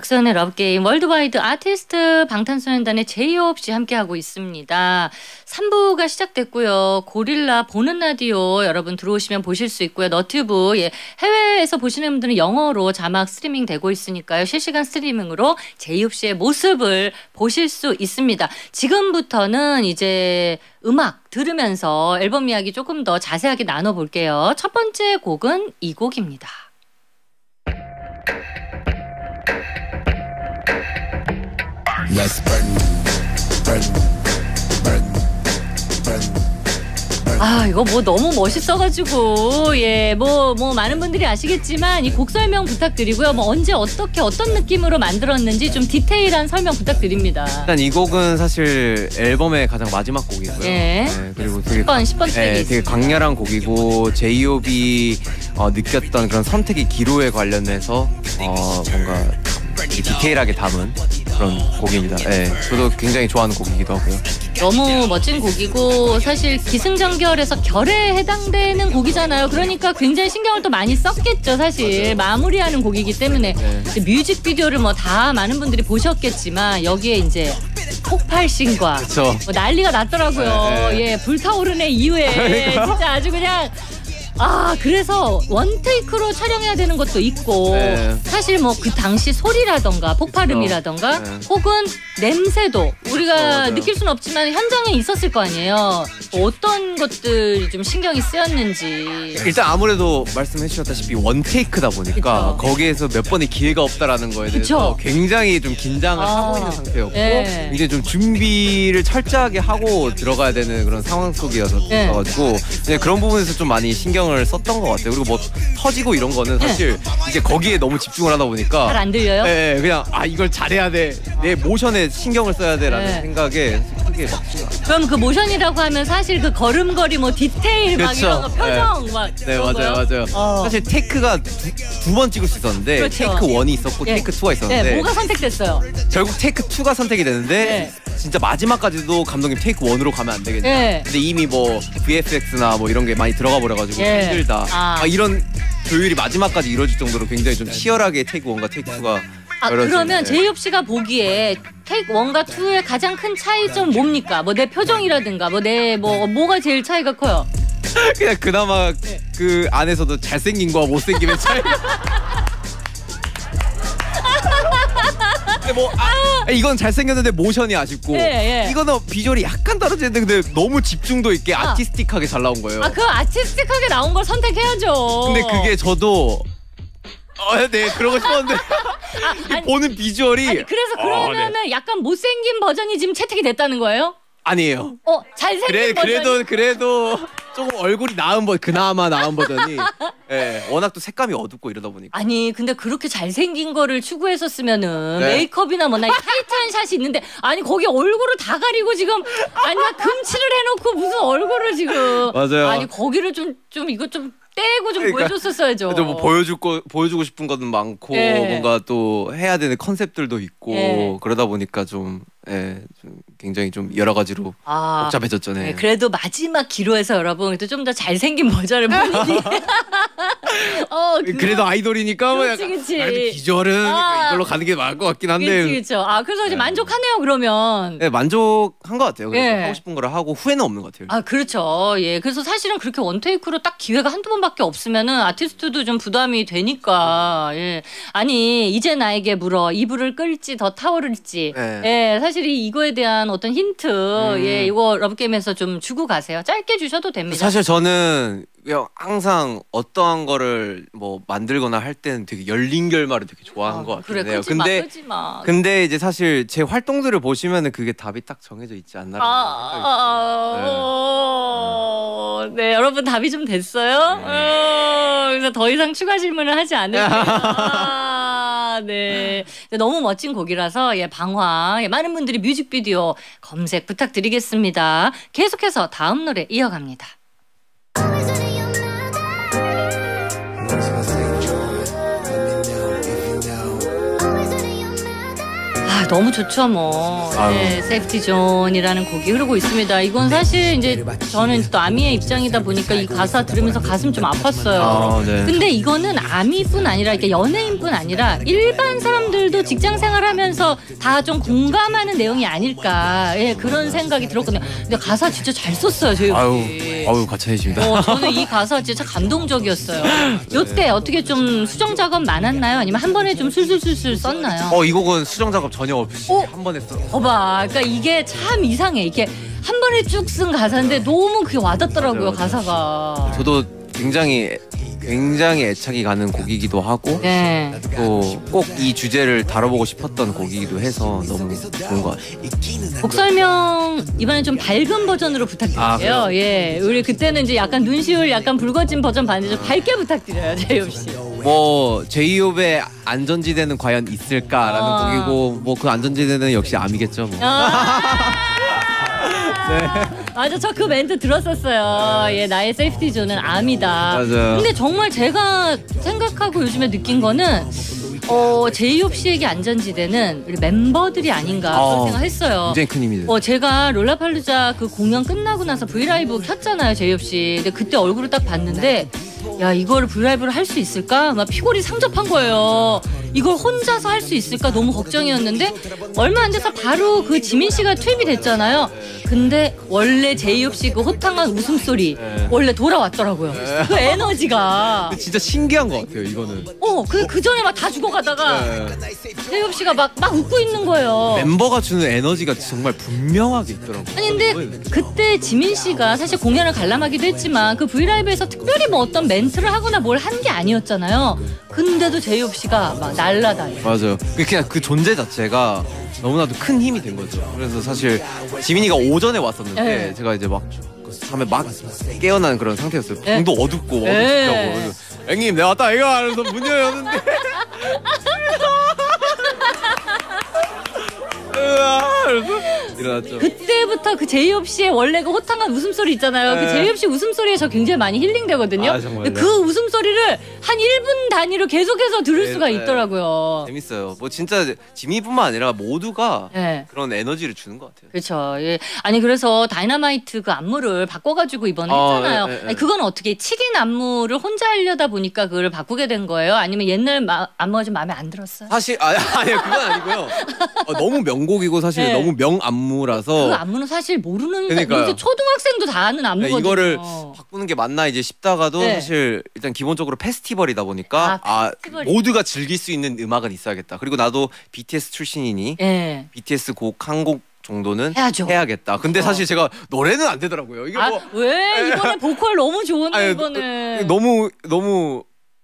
E: 박소현의 러브게임
A: worldwide 아티스트 방탄소년단의 제이홉 씨 함께하고 있습니다. 3부가 시작됐고요. 고릴라 보는 라디오 여러분 들어오시면 보실 수 있고요. 너튜브 예, 해외에서 보시는 분들은 영어로 자막 스트리밍 되고 있으니까요. 실시간 스트리밍으로 제이홉 씨의 모습을 보실 수 있습니다. 지금부터는 이제 음악 들으면서 앨범 이야기 조금 더 자세하게 나눠볼게요. 첫 번째 곡은 이 곡입니다.
C: Let's burn burn burn burn
A: 아 이거 뭐 너무 멋있어가지고 예뭐뭐 많은 분들이 아시겠지만 이 곡 설명 부탁드리고요 뭐 언제 어떻게 어떤 느낌으로 만들었는지 좀 디테일한 설명 부탁드립니다.
B: 일단 이 곡은 사실 앨범의 가장 마지막 곡이고요.
A: 예.
B: 네, 그리고 되게
A: 10번 10번 트랙이
B: 네, 되게
A: 있습니다.
B: 강렬한 곡이고 제이홉이 어, 느꼈던 그런 선택의 기로에 관련해서 어, 뭔가 이 디테일하게 담은 그런 곡입니다. 네, 저도 굉장히 좋아하는 곡이기도 하고요.
A: 너무 멋진 곡이고 사실 기승전결에서 결에 해당되는 곡이잖아요. 그러니까 굉장히 신경을 또 많이 썼겠죠. 사실 마무리하는 곡이기 때문에
B: 네.
A: 이제 뮤직비디오를 뭐 다 많은 분들이 보셨겠지만 여기에 이제 폭발신과. 뭐 난리가 났더라고요.
B: 네, 네.
A: 예, 불타오르네 이후에
B: 그러니까.
A: 진짜 아주 그냥 아 그래서 원테이크로 촬영해야 되는 것도 있고
B: 네.
A: 사실 뭐 그 당시 소리라던가 폭발음이라던가
B: 네.
A: 혹은 냄새도 우리가
B: 맞아요.
A: 느낄 수는 없지만 현장에 있었을 거 아니에요. 뭐 어떤 것들이 좀 신경이 쓰였는지.
B: 일단 아무래도 말씀해 주셨다시피 원테이크다 보니까
A: 그쵸.
B: 거기에서 몇 번의 기회가 없다라는 거에 대해서
A: 그쵸.
B: 굉장히 좀 긴장을
A: 아.
B: 하고 있는 상태였고
A: 예.
B: 이제 좀 준비를 철저하게 하고 들어가야 되는 그런 상황 속이어서
A: 예.
B: 가지고 그런 부분에서 좀 많이 신경을 썼던 것 같아요. 그리고 뭐 터지고 이런 거는 사실 이제 거기에 너무 집중을 하다 보니까
A: 잘 안 들려요?
B: 예, 예, 그냥 아 이걸 잘해야 돼. 내 모션에 신경을 써야 돼라는
A: 네.
B: 생각에 크게 막
A: 그럼 그 모션이라고 하면 사실 그 걸음걸이 뭐 디테일 막
B: 그쵸.
A: 이런 거 표정
B: 막네
A: 그런
B: 맞아요
A: 거요?
B: 맞아요
A: 어.
B: 사실 테이크가 두 번 찍을 수 있었는데
A: 그렇죠.
B: 테이크 1이 있었고
A: 예.
B: 테이크 2가 있었는데
A: 네, 뭐가 선택됐어요?
B: 결국 테이크 2가 선택이 되는데 진짜 마지막까지도 감독님 테이크 1으로 가면 안 되겠냐
A: 네.
B: 근데 이미 뭐 VFX나 뭐 이런 게 많이 들어가 버려 가지고
A: 예.
B: 힘들다
A: 아.
B: 아, 이런 조율이 마지막까지 이루어질 정도로 굉장히 좀 치열하게 테이크 1과 테이크 2가
A: 아 그러면 제이홉 씨가 보기에 테이크 원과 투의 가장 큰 차이점 뭡니까? 뭐 내 표정이라든가 뭐 내 뭐 뭐가 제일 차이가 커요?
B: 그냥 그나마
A: 네.
B: 그 안에서도 잘생긴 거와 못생김의 차이 근데 뭐 아, 이건 잘생겼는데 모션이 아쉽고
A: 예, 예.
B: 이거는 비주얼이 약간 떨어지는데 근데 너무 집중도 있게
A: 아.
B: 아. 티스틱하게 잘 나온 거예요.
A: 아 그 아티스틱하게 나온 걸 선택해야죠.
B: 근데 그게 저도 어, 네 그러고 싶었는데
A: 아니,
B: 보는 비주얼이
A: 아니, 그래서
B: 어,
A: 그러면은
B: 네.
A: 약간 못생긴 버전이 지금 채택이 됐다는 거예요?
B: 아니에요.
A: 어 잘생긴
B: 그래
A: 버전.
B: 그래도 그래도 조금 얼굴이 나은 버 그나마 나은 버전이 예 워낙 또 색감이 어둡고 이러다 보니까
A: 아니 근데 그렇게 잘생긴 거를 추구했었으면은
B: 네.
A: 메이크업이나 뭐나 타이트한 샷이 있는데 아니 거기 얼굴을 다 가리고 지금 아니 나 금칠을 해놓고 무슨 얼굴을 지금
B: 맞아요.
A: 아니 거기를 좀 좀 이거 좀 떼고 좀
B: 그러니까
A: 보여줬었어야죠.
B: 또뭐 보여주고 보여주고 싶은 것은 많고
A: 예.
B: 뭔가 또 해야 되는 컨셉들도 있고
A: 예.
B: 그러다 보니까 좀, 예, 좀 굉장히 좀 여러 가지로
A: 아,
B: 복잡해졌죠. 네.
A: 네, 그래도 마지막 기로에서 여러분 또 좀 더 잘생긴 버전을 본인이 어, 그거-
B: 그래도 아이돌이니까 뭐
A: 그렇지,
B: 약간
A: 그렇지.
B: 그래도 비주얼은
A: 아.
B: 이걸로 가는 게 나을 것 같긴 한데
A: 그렇지 그렇죠. 아 그래서 이제 만족하네요 그러면.
B: 네, 만족한 것 같아요. 그래서
A: 예.
B: 하고 싶은 거를 하고 후회는 없는 것 같아요.
A: 아 그렇죠. 예. 그래서 사실은 그렇게 원테이크로 딱 기회가 한두 번밖에 없으면은 아티스트도 좀 부담이 되니까. 예. 아니 이제 나에게 물어 이불을 끌지 더 타오를지.
B: 네.
A: 예. 사실 이 이거에 대한 어떤 힌트
B: 음.
A: 예 이거 러브게임에서 좀 주고 가세요. 짧게 주셔도 됩니다.
B: 사실 저는 그냥 항상 어떠한 거를 뭐 만들거나 할 때는 되게 열린 결말을 되게 좋아하는 것
A: 그래
B: 같긴 해요.
A: 끄지 마
B: 근데
A: 끄지 마.
B: 근데 이제 사실 제 활동들을 보시면은 그게 답이 딱 정해져 있지 않나라는
A: 아. 아, 네. 네, 여러분 답이 좀 됐어요? 어, 그래서 더 이상 추가 질문을 하지 않을게요. 아, 네. 네, 너무 멋진 곡이라서 예, 방화 예, 많은 분들이 뮤직비디오 검색 부탁드리겠습니다. 계속해서 다음 노래 이어갑니다. 아, 너무 좋죠, 뭐. 네, safety zone이라는 곡이 흐르고 있습니다. 이건 사실 이제 저는 또 아미의 입장이다 보니까 이 가사 들으면서 가슴 좀 아팠어요.
B: 아, 네.
A: 근데 이거는 아미뿐 아니라 이게 연예인뿐 아니라 일반 사람들도 직장 생활하면서 다 좀 공감하는 내용이 아닐까. 예, 그런 생각이 들었거든요. 근데 가사 진짜 잘 썼어요, 저희
B: 아유. 아유 가차해집니다.
A: 어, 저는 이 가사 진짜 감동적이었어요. 요때 어떻게 좀 수정 작업 많았나요? 아니면 한 번에 좀 술술술술 썼나요?
B: 어, 이 곡은 수정 작업 전혀 없이
A: 어?
B: 한 번에 써.
A: 봐봐. 그러니까 이게 참 이상해. 이게 한 번에 쭉 쓴 가사인데 너무 그게 와닿더라고요,
B: 맞아요, 맞아요.
A: 가사가.
B: 저도 굉장히 굉장히 애착이 가는 곡이기도 하고
A: 네.
B: 또 꼭 이 주제를 다뤄보고 싶었던 곡이기도 해서 너무 좋은 것 같아요.
A: 곡 설명 이번엔 좀 밝은 버전으로 부탁드릴게요.
B: 아, 그래요?
A: 예, 우리 그때는 이제 약간 눈시울 약간 붉어진 버전 봤는데 좀 밝게 부탁드려요, 제이홉 씨.
B: 뭐 제이홉의 안전지대는 과연 있을까라는
A: 아.
B: 곡이고 뭐 그 안전지대는 역시 아미겠죠. 뭐.
A: 아~ 맞아, 저 그 멘트 들었었어요. 예, 나의 safety zone은 아미다.
B: 맞아요.
A: 근데 정말 제가 생각하고 요즘에 느낀 거는 어, 제이홉 씨에게 안전지대는 우리 멤버들이 아닌가 그런
B: 어,
A: 생각했어요.
B: 굉장히 큰 힘이 돼요.
A: 어, 제가 롤라팔루자 그 공연 끝나고 나서 V LIVE 켰잖아요, 제이홉 씨. 근데 그때 얼굴을 딱 봤는데, 야, 이거를 V LIVE를 할 수 있을까? 막 피골이 상접한 거예요. 이걸 혼자서 할 수 있을까? 너무 걱정이었는데, 얼마 안 돼서 바로 그 지민 씨가 투입이 됐잖아요. 근데 원래 제이홉 씨 그 호탕한 웃음소리,
B: 네.
A: 원래 돌아왔더라고요. 그 에너지가.
B: 근데 진짜 신기한 것 같아요. 이거는
A: 어, 그, 그 전에 막 다 죽어가다가,
B: 네.
A: 제이홉 씨가 막, 막 웃고 있는 거예요.
B: 멤버가 주는 에너지가 정말 분명하게 있더라고요.
A: 아니 근데 그때 지민 씨가 사실 공연을 관람하기도 했지만 그 브이라이브에서 특별히 뭐 어떤 멘트를 하거나 뭘 한 게 아니었잖아요. 근데도 제이홉 씨가 막 날라다녀.
B: 맞아요. 그냥 그 존재 자체가 너무나도 큰 힘이 된 거죠. 그래서 사실 지민이가 오전에 왔었는데
A: 네.
B: 제가 이제 막 밤에 막 깨어난 그런 상태였어요.
A: 네.
B: 방도 어둡고
A: 네.
B: 어둡다고. 그래서 형님 내가 왔다 이거 하면서 문 열었는데 일어났죠.
A: 그때부터 그 제이홉 씨의 원래 그 호탕한 웃음소리 있잖아요. 그
B: 네.
A: 제이홉 씨 웃음소리에 저 굉장히 많이 힐링되거든요.
B: 아, 정말요?
A: 근데 그 웃음소리를 한 1분 단위로 계속해서 들을
B: 네,
A: 수가
B: 네.
A: 있더라고요.
B: 재밌어요. 뭐 진짜 지민이뿐만 아니라 모두가
A: 네.
B: 그런 에너지를 주는 것 같아요.
A: 그렇죠. 예. 아니 그래서 다이너마이트 그 안무를 바꿔가지고 이번에
B: 아,
A: 했잖아요.
B: 예, 예, 예.
A: 아니, 그건 어떻게 치킨 안무를 혼자 하려다 보니까 그걸 바꾸게 된 거예요? 아니면 옛날 마, 안무가 좀 마음에 안 들었어요?
B: 사실 아니 아니 그건 아니고요. 어, 너무 명곡 이고 사실
A: 네.
B: 너무 명 안무라서
A: 그 안무는 사실 모르는
B: 그러니까요.
A: 요새 초등학생도 다 아는
B: 네,
A: 안무거든요.
B: 이거를 바꾸는 게 맞나 이제 싶다가도
A: 네.
B: 사실 일단 기본적으로 페스티벌이다 보니까
A: 아,
B: 아, 모두가 즐길 수 있는 음악은 있어야겠다. 그리고 나도 BTS 출신이니
A: 예.
B: BTS 곡 한곡 정도는
A: 해야죠.
B: 해야겠다. 근데 사실 제가 노래는 안 되더라고요. 이게
A: 아,
B: 뭐
A: 왜 이번에 보컬 너무 좋은데
B: 아니,
A: 이번에
B: 너무 너무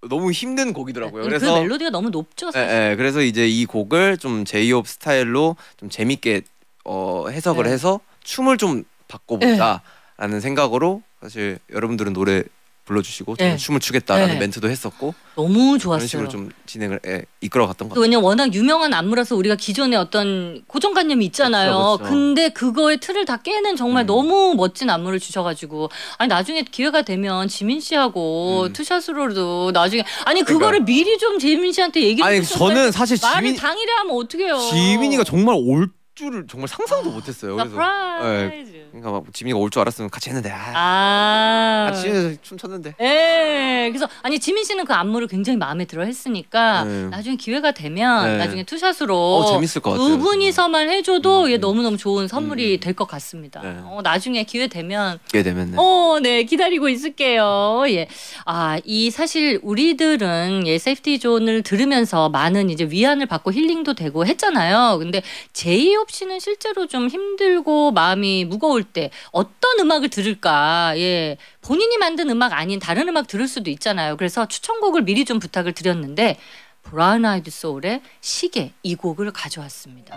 B: 너무 힘든 곡이더라고요.
A: 그
B: 그래서
A: 멜로디가 너무 높죠.
B: 예,
A: 사실.
B: 예, 그래서 이제 이 곡을 좀 제이홉 스타일로 좀 재밌게 어, 해석을
A: 네.
B: 해서 춤을 좀 바꿔보자라는 생각으로 사실 여러분들은 노래 불러주시고 저는
A: 네.
B: 춤을 추겠다라는
A: 네.
B: 멘트도 했었고
A: 너무
B: 그런
A: 좋았어요.
B: 식으로 좀 진행을 예, 이끌어갔던
A: 것또
B: 같아요.
A: 왜냐면 워낙 유명한 안무라서 우리가 기존에 어떤 고정관념이 있잖아요.
B: 그쵸, 그쵸.
A: 근데 그거의 틀을 다 깨는 정말
B: 음.
A: 너무 멋진 안무를 주셔가지고 아니 나중에 기회가 되면 지민 씨하고
B: 음.
A: two shot으로도 나중에 아니 그거를 미리 좀 지민 씨한테 얘기를
B: 아니 저는 사실
A: 말을
B: 지민
A: 당일에 하면 어떡해요.
B: 지민이가 정말 올 줄을 정말 상상도 못했어요. 그래서
A: surprise.
B: 그러니까 막 지민이가 올 줄 알았으면 같이 했는데 아,
A: 아.
B: 같이 춤췄는데
A: 예. 그래서 아니 지민 씨는 그 안무를 굉장히 마음에 들어 했으니까
B: 네.
A: 나중에 기회가 되면
B: 네.
A: 나중에 two shot으로
B: 어, 재밌을 것 같아요.
A: 두 분이서만 해줘도
B: 음,
A: 이게
B: 음.
A: 너무 너무 좋은 선물이
B: 음.
A: 될것 같습니다.
B: 네.
A: 어, 나중에 기회 되면
B: 이게 되면 네.
A: 어, 네, 기다리고 있을게요. 예. 아, 이 사실 우리들은 예, Safety Zone을 들으면서 많은 이제 위안을 받고 힐링도 되고 했잖아요. 근데 제이홉 씨는 실제로 좀 힘들고 마음이 무거울 때 어떤 음악을 들을까? 예. 본인이 만든 음악 아닌 다른 음악 들을 수도 있잖아요. 그래서 추천곡을 미리 좀 부탁을 드렸는데 브라운 아이드 소울의 시계 이 곡을 가져왔습니다.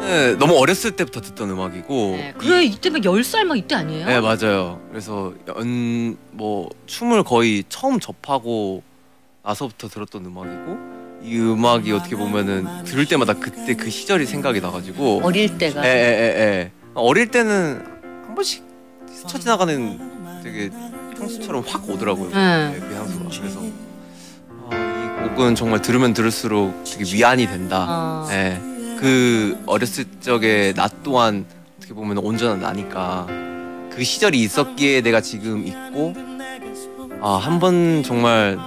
B: 네, 너무 어렸을 때부터 듣던 음악이고
A: 네, 그래 이때 막 10살 막 이때 아니에요?
B: 네 맞아요. 그래서 연 뭐 춤을 거의 처음 접하고 나서부터 들었던 음악이고 이 음악이 어떻게 보면은 들을 때마다 그때 그 시절이 생각이 나가지고
A: 어릴 때가
B: 에에에에 어릴 때는 한 번씩 스쳐 지나가는 되게 향수처럼 확 오더라고요.
A: 네.
B: 네, 그 향수가 그래서 아, 이 곡은 정말 들으면 들을수록 되게 위안이 된다.
A: 어.
B: 네, 그 어렸을 적에 나 또한 어떻게 보면 온전한 나니까 그 시절이 있었기에 내가 지금 있고 아 한 번 정말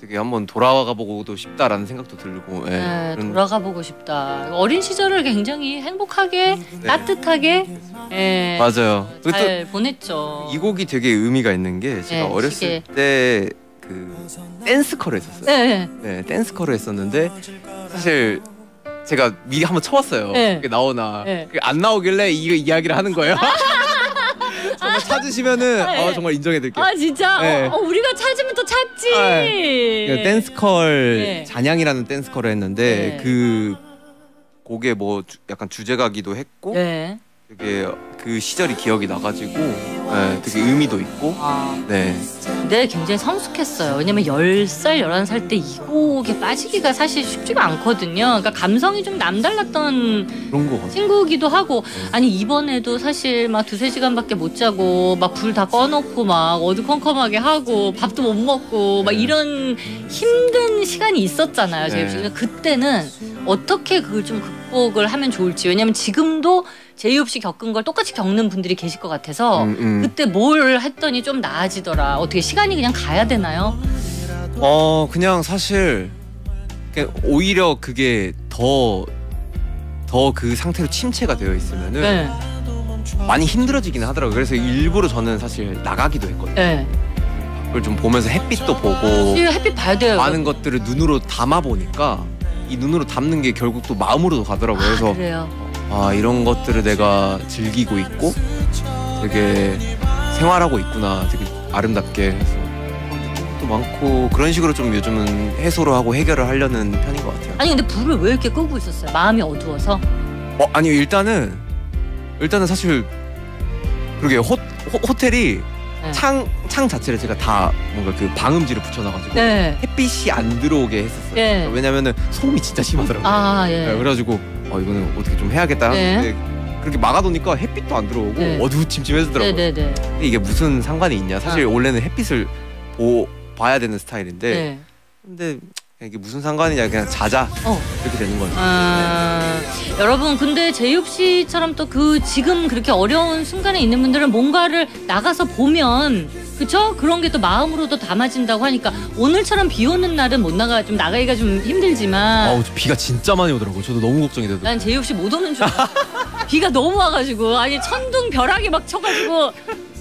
B: 되게 한번 돌아가 보고도 싶다라는 생각도 들고 예,
A: 네,
B: 그런-
A: 돌아가 보고 싶다. 어린 시절을 굉장히 행복하게
B: 네.
A: 따뜻하게 예,
B: 맞아요. 그리고 또
A: 잘 보냈죠.
B: 이 곡이 되게 의미가 있는 게 제가
A: 네,
B: 어렸을. 때 그 댄스커를 했었어요.
A: 네,
B: 네, 댄스커를 했었는데 사실 제가 미리 한번 쳐봤어요.
A: 네.
B: 그게 나오나
A: 네.
B: 그게 안 나오길래 이 이야기를 하는 거예요. 정말 찾으시면은
A: 네.
B: 어, 정말 인정해드릴게요.
A: 아 진짜
B: 네.
A: 어, 어, 우리가 찾으면 또 찾지.
B: 그 댄스컬
A: 네.
B: 잔향이라는 댄스컬을 했는데
A: 네.
B: 그 곡에 뭐 주- 약간 주제가기도 했고
A: 네.
B: 되게 그 시절이 기억이 나가지고 네, 되게 의미도 있고
A: 아,
B: 네
A: 근데 굉장히 성숙했어요. 왜냐면 10살, 11살 때 이 곡에 빠지기가 사실 쉽지가 않거든요. 그러니까 감성이 좀 남달랐던
B: 그런 거 같아요.
A: 친구기도 하고 아니 이번에도 사실 막 두세 시간밖에 못 자고 막 불 다 꺼놓고 막 어두컴컴하게 하고 밥도 못 먹고 막
B: 네.
A: 이런 힘든 시간이 있었잖아요
B: 네.
A: 씨. 근데 그때는 어떻게 그걸 좀 극복을 하면 좋을지 왜냐면 지금도 제이홉 씨 겪은 걸 똑같이 겪는 분들이 계실 것 같아서
B: 음, 음.
A: 그때 뭘 했더니 좀 나아지더라 어떻게 시간이 그냥 가야 되나요?
B: 어 그냥 사실 그냥 오히려 그게 더 더 그 상태로 침체가 되어 있으면은
A: 네.
B: 많이 힘들어지긴 하더라고요. 그래서 일부러 저는 사실 나가기도 했거든요.
A: 네.
B: 그걸 좀 보면서 햇빛도 보고
A: 이 햇빛 봐야 돼요.
B: 많은 것들을 눈으로 담아 보니까 이 눈으로 담는 게 결국 또 마음으로도 가더라고요. 그래서
A: 아, 그래요.
B: 아 이런 것들을 내가 즐기고 있고 되게 생활하고 있구나 되게 아름답게 해서 또 많고 그런 식으로 좀 요즘은 해소를 하고 해결을 하려는 편인 것 같아요.
A: 아니 근데 불을 왜 이렇게 끄고 있었어요? 마음이 어두워서?
B: 어 아니요 일단은 일단은 사실 그러게 호, 호, 텔이
A: 네.
B: 창, 창 자체를 제가 다 뭔가 그 방음지를 붙여놔가지고
A: 네.
B: 햇빛이 안 들어오게 했었어요.
A: 네.
B: 왜냐면은 소음이 진짜 심하더라고요.
A: 아 예.
B: 네, 그래가지고 어 이거는 어떻게 좀 해야겠다.
A: 네.
B: 근데 그렇게 막아놓으니까 햇빛도 안 들어오고
A: 네.
B: 어두침침해지더라고요.
A: 네네네.
B: 근데 이게 무슨 상관이 있냐? 사실
A: 아.
B: 원래는 햇빛을 보, 봐야 되는 스타일인데
A: 네.
B: 근데 이게 무슨 상관이냐? 그냥 자자
A: 어.
B: 이렇게 되는 거예요.
A: 아, 여러분 근데 제이홉 씨처럼 또 그 지금 그렇게 어려운 순간에 있는 분들은 뭔가를 나가서 보면 그쵸? 그런 게 또 마음으로도 담아진다고 하니까 오늘처럼 비 오는 날은 못 나가 좀 나가기가 좀 힘들지만
B: 아우 비가 진짜 많이 오더라고. 저도 너무 걱정이 되더라고요.
A: 난 제이홉 씨 못 오는 줄 알았어. 비가 너무 와가지고 아니 천둥 벼락이 막 쳐가지고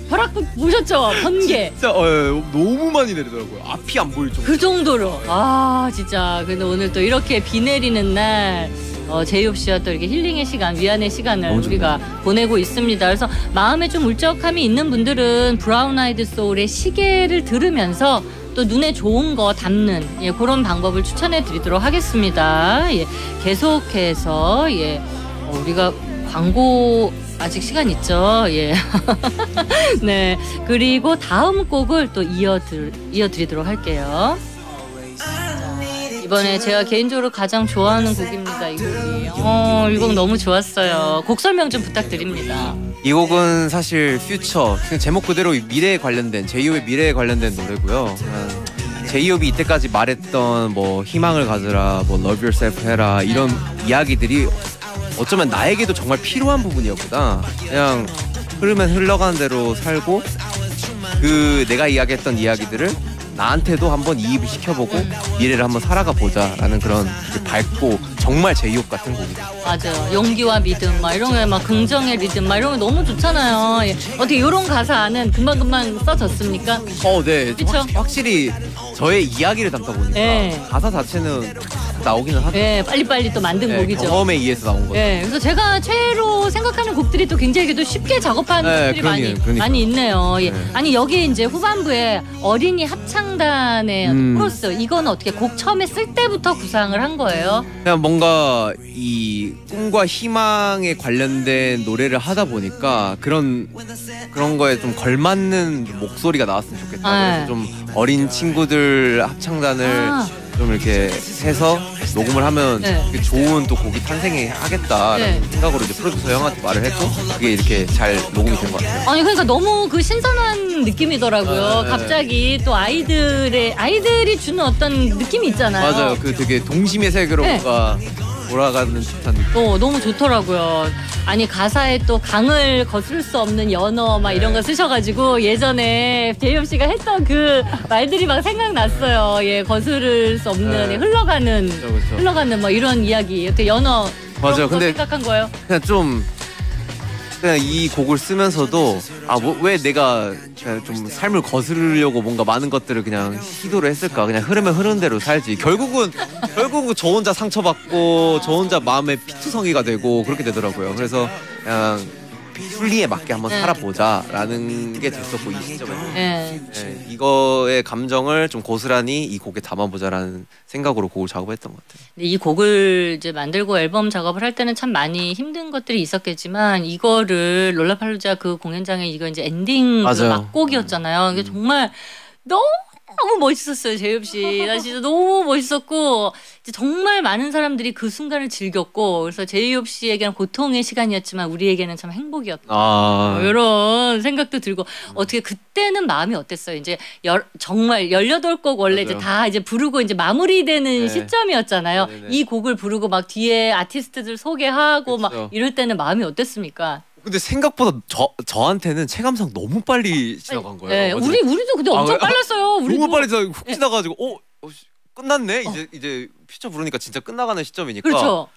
A: 벼락 보셨죠? 번개
B: 진짜 어, 예, 너무 많이 내리더라고요. 앞이 안 보일 정도.
A: 그 정도로 아 진짜 근데 오늘 또 이렇게 비 내리는 날 어, 제이홉 씨와 또 이렇게 힐링의 시간 위안의 시간을. 우리가 보내고 있습니다 그래서 마음에 좀 울적함이 있는 분들은 브라운 아이드 소울의 시계를 들으면서 또 눈에 좋은 거 담는 예, 그런 방법을 추천해 드리도록 하겠습니다 예, 계속해서 예, 어, 우리가 광고 아직 시간 있죠 예. 네 그리고 다음 곡을 또 이어드, 이어드리도록 할게요 이번에 제가 개인적으로 가장 좋아하는 곡입니다. 이 곡이. 어, 이 곡 너무 좋았어요. 곡 설명 좀 부탁드립니다.
B: 이 곡은 사실 퓨처 제목 그대로 미래에 관련된 제이홉의 미래에 관련된 노래고요. 제이홉이 이때까지 말했던 뭐 희망을 가져라, 뭐 love yourself 해라 이런 이야기들이 어쩌면 나에게도 정말 필요한 부분이었구나. 그냥 흐르면 흘러가는 대로 살고 그 내가 이야기했던 이야기들을 나한테도 한번 이입을 시켜보고 미래를 한번 살아가 보자라는 그런 밝고 정말 제이홉 같은 곡이죠.
A: 맞아요. 용기와 믿음, 막 이런 게 막 긍정의 리듬, 막 이런 게 너무 좋잖아요. 예. 어떻게 이런 가사는 금방금방 써졌습니까?
B: 어, 네.
A: 그쵸?
B: 확, 확실히 저의 이야기를 담다 보니까
A: 네.
B: 가사 자체는 나오기는 하죠.
A: 예, 빨리빨리 또 만든
B: 네,
A: 곡이죠.
B: 경험에 의해서 나온 거죠.
A: 예, 그래서 제가 최애로 생각하는 곡들이 또 굉장히 또 쉽게 작업한
B: 네,
A: 곡들이 많이
B: 그러니까요, 그러니까요.
A: 많이 있네요. 예.
B: 네.
A: 아니 여기 이제 후반부에 어린이 합창단의
B: 음.
A: 코러스 이거는 어떻게 곡 처음에 쓸 때부터 구상을 한 거예요?
B: 그냥 뭔가 이 꿈과 희망에 관련된 노래를 하다 보니까 그런 그런 거에 좀 걸맞는 목소리가 나왔으면 좋겠다.
A: 네.
B: 그래서 좀 어린 친구들 합창단을
A: 아.
B: 좀 이렇게 해서 녹음을 하면
A: 네.
B: 좋은 또 곡이 탄생하겠다라는
A: 네.
B: 생각으로 이제 프로듀서 형한테 말을 했고 그게 이렇게 잘 녹음이 된 것 같아요.
A: 아니 그러니까 너무 그 신선한 느낌이더라고요.
B: 네, 네.
A: 갑자기 또 아이들의 아이들이 주는 어떤 느낌이 있잖아요.
B: 맞아요. 그 되게 동심의 세계로
A: 네.
B: 뭔가 돌아가는 듯한 느낌.
A: 또 너무 좋더라고요. 아니 가사에 또 강을 거스를 수 없는 연어 막 이런 거 쓰셔가지고 예전에 제이홉 씨가 했던 그 말들이 막 생각났어요. 예, 거스를 수 없는
B: 네.
A: 흘러가는
B: 그렇죠, 그렇죠.
A: 흘러가는 뭐 이런 이야기. 어떻게 연어
B: 맞아요.
A: 그런 거
B: 근데
A: 생각한 거예요?
B: 그냥 좀 그냥 이 곡을 쓰면서도 아뭐왜 내가 좀 삶을 거스르려고 뭔가 많은 것들을 그냥 시도를 했을까? 그냥 흐르면 흐르는 대로 살지. 결국은 결국은 저 혼자 상처받고 저 혼자 마음의 피투성이가 되고 그렇게 되더라고요. 그래서 그냥 순리에 맞게 한번
A: 네.
B: 살아보자라는 게 됐었고 이 시점에는
A: 예.
B: 네, 이거의 감정을 좀 고스란히 이 곡에 담아보자라는 생각으로 곡을 작업했던 것 같아요.
A: 근데 이 곡을 이제 만들고 앨범 작업을 할 때는 참 많이 힘든 것들이 있었겠지만 이거를 롤라팔루자 그 공연장에 이거 이제 엔딩 그
B: 맞아요.
A: 막곡이었잖아요. 이게
B: 음.
A: 정말 너무 너무 멋있었어요 제이홉 씨. 나 진짜 너무 멋있었고 이제 정말 많은 사람들이 그 순간을 즐겼고 그래서 제이홉 씨에게는 고통의 시간이었지만 우리에게는 참 행복이었다.
B: 아,
A: 이런 생각도 들고 어떻게 그때는 마음이 어땠어요? 이제 열, 정말 18곡 원래 이제
B: 맞아요.
A: 다 이제 부르고 이제 마무리되는
B: 네.
A: 시점이었잖아요.
B: 네네네.
A: 이 곡을 부르고 막 뒤에 아티스트들 소개하고 막
B: 그쵸.
A: 이럴 때는 마음이 어땠습니까?
B: 근데 생각보다 저 저한테는 체감상 너무 빨리 지나간 거예요.
A: 네,
B: 맞아요.
A: 우리 우리도 근데 엄청
B: 아, 왜?
A: 빨랐어요. 우리도
B: 너무 빨리 지나- 훅 지나가지고 어, 어, 씨, 끝났네 이제 이제 퓨처 부르니까 진짜 끝나가는 시점이니까
A: 그렇죠.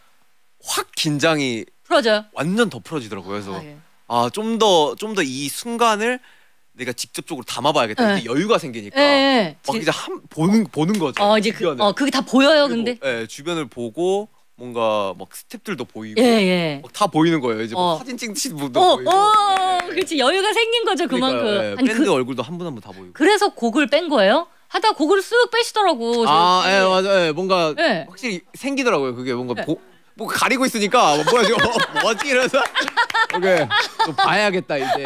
B: 확 긴장이
A: 풀어져요.
B: 완전 더 풀어지더라고요. 그래서
A: 아, 예.
B: 아 좀 더 좀 더 이 순간을 내가 직접적으로 담아봐야겠다.
A: 네.
B: 여유가 생기니까
A: 예, 예.
B: 막 이제 한 보는 보는 거죠.
A: 어 이제 그,
B: 주변을.
A: 어 그게 다 보여요. 근데
B: 예, 주변을 보고 뭔가 막 스탭들도 보이고
A: 예 예.
B: 막 다 보이는 거예요. 이제 뭐
A: 어.
B: 사진 찍듯이 분도
A: 어,
B: 보이고.
A: 어,
B: 예, 예.
A: 그렇지 여유가 생긴 거죠 그만큼.
B: 그러니까요. 예,
A: 아니
B: 밴드
A: 그,
B: 얼굴도 한 분 한 분 다 보이고.
A: 그래서 곡을 뺀 거예요? 하다 곡을 쓱 빼시더라고.
B: 아. 예, 맞아. 예, 뭔가
A: 예.
B: 확실히 생기더라고요. 그게 뭔가
A: 네.
B: 보, 뭐 가리고 있으니까 뭐 뭐야 지금 어, 뭐지 이러면서 오케이 좀 봐야겠다 이제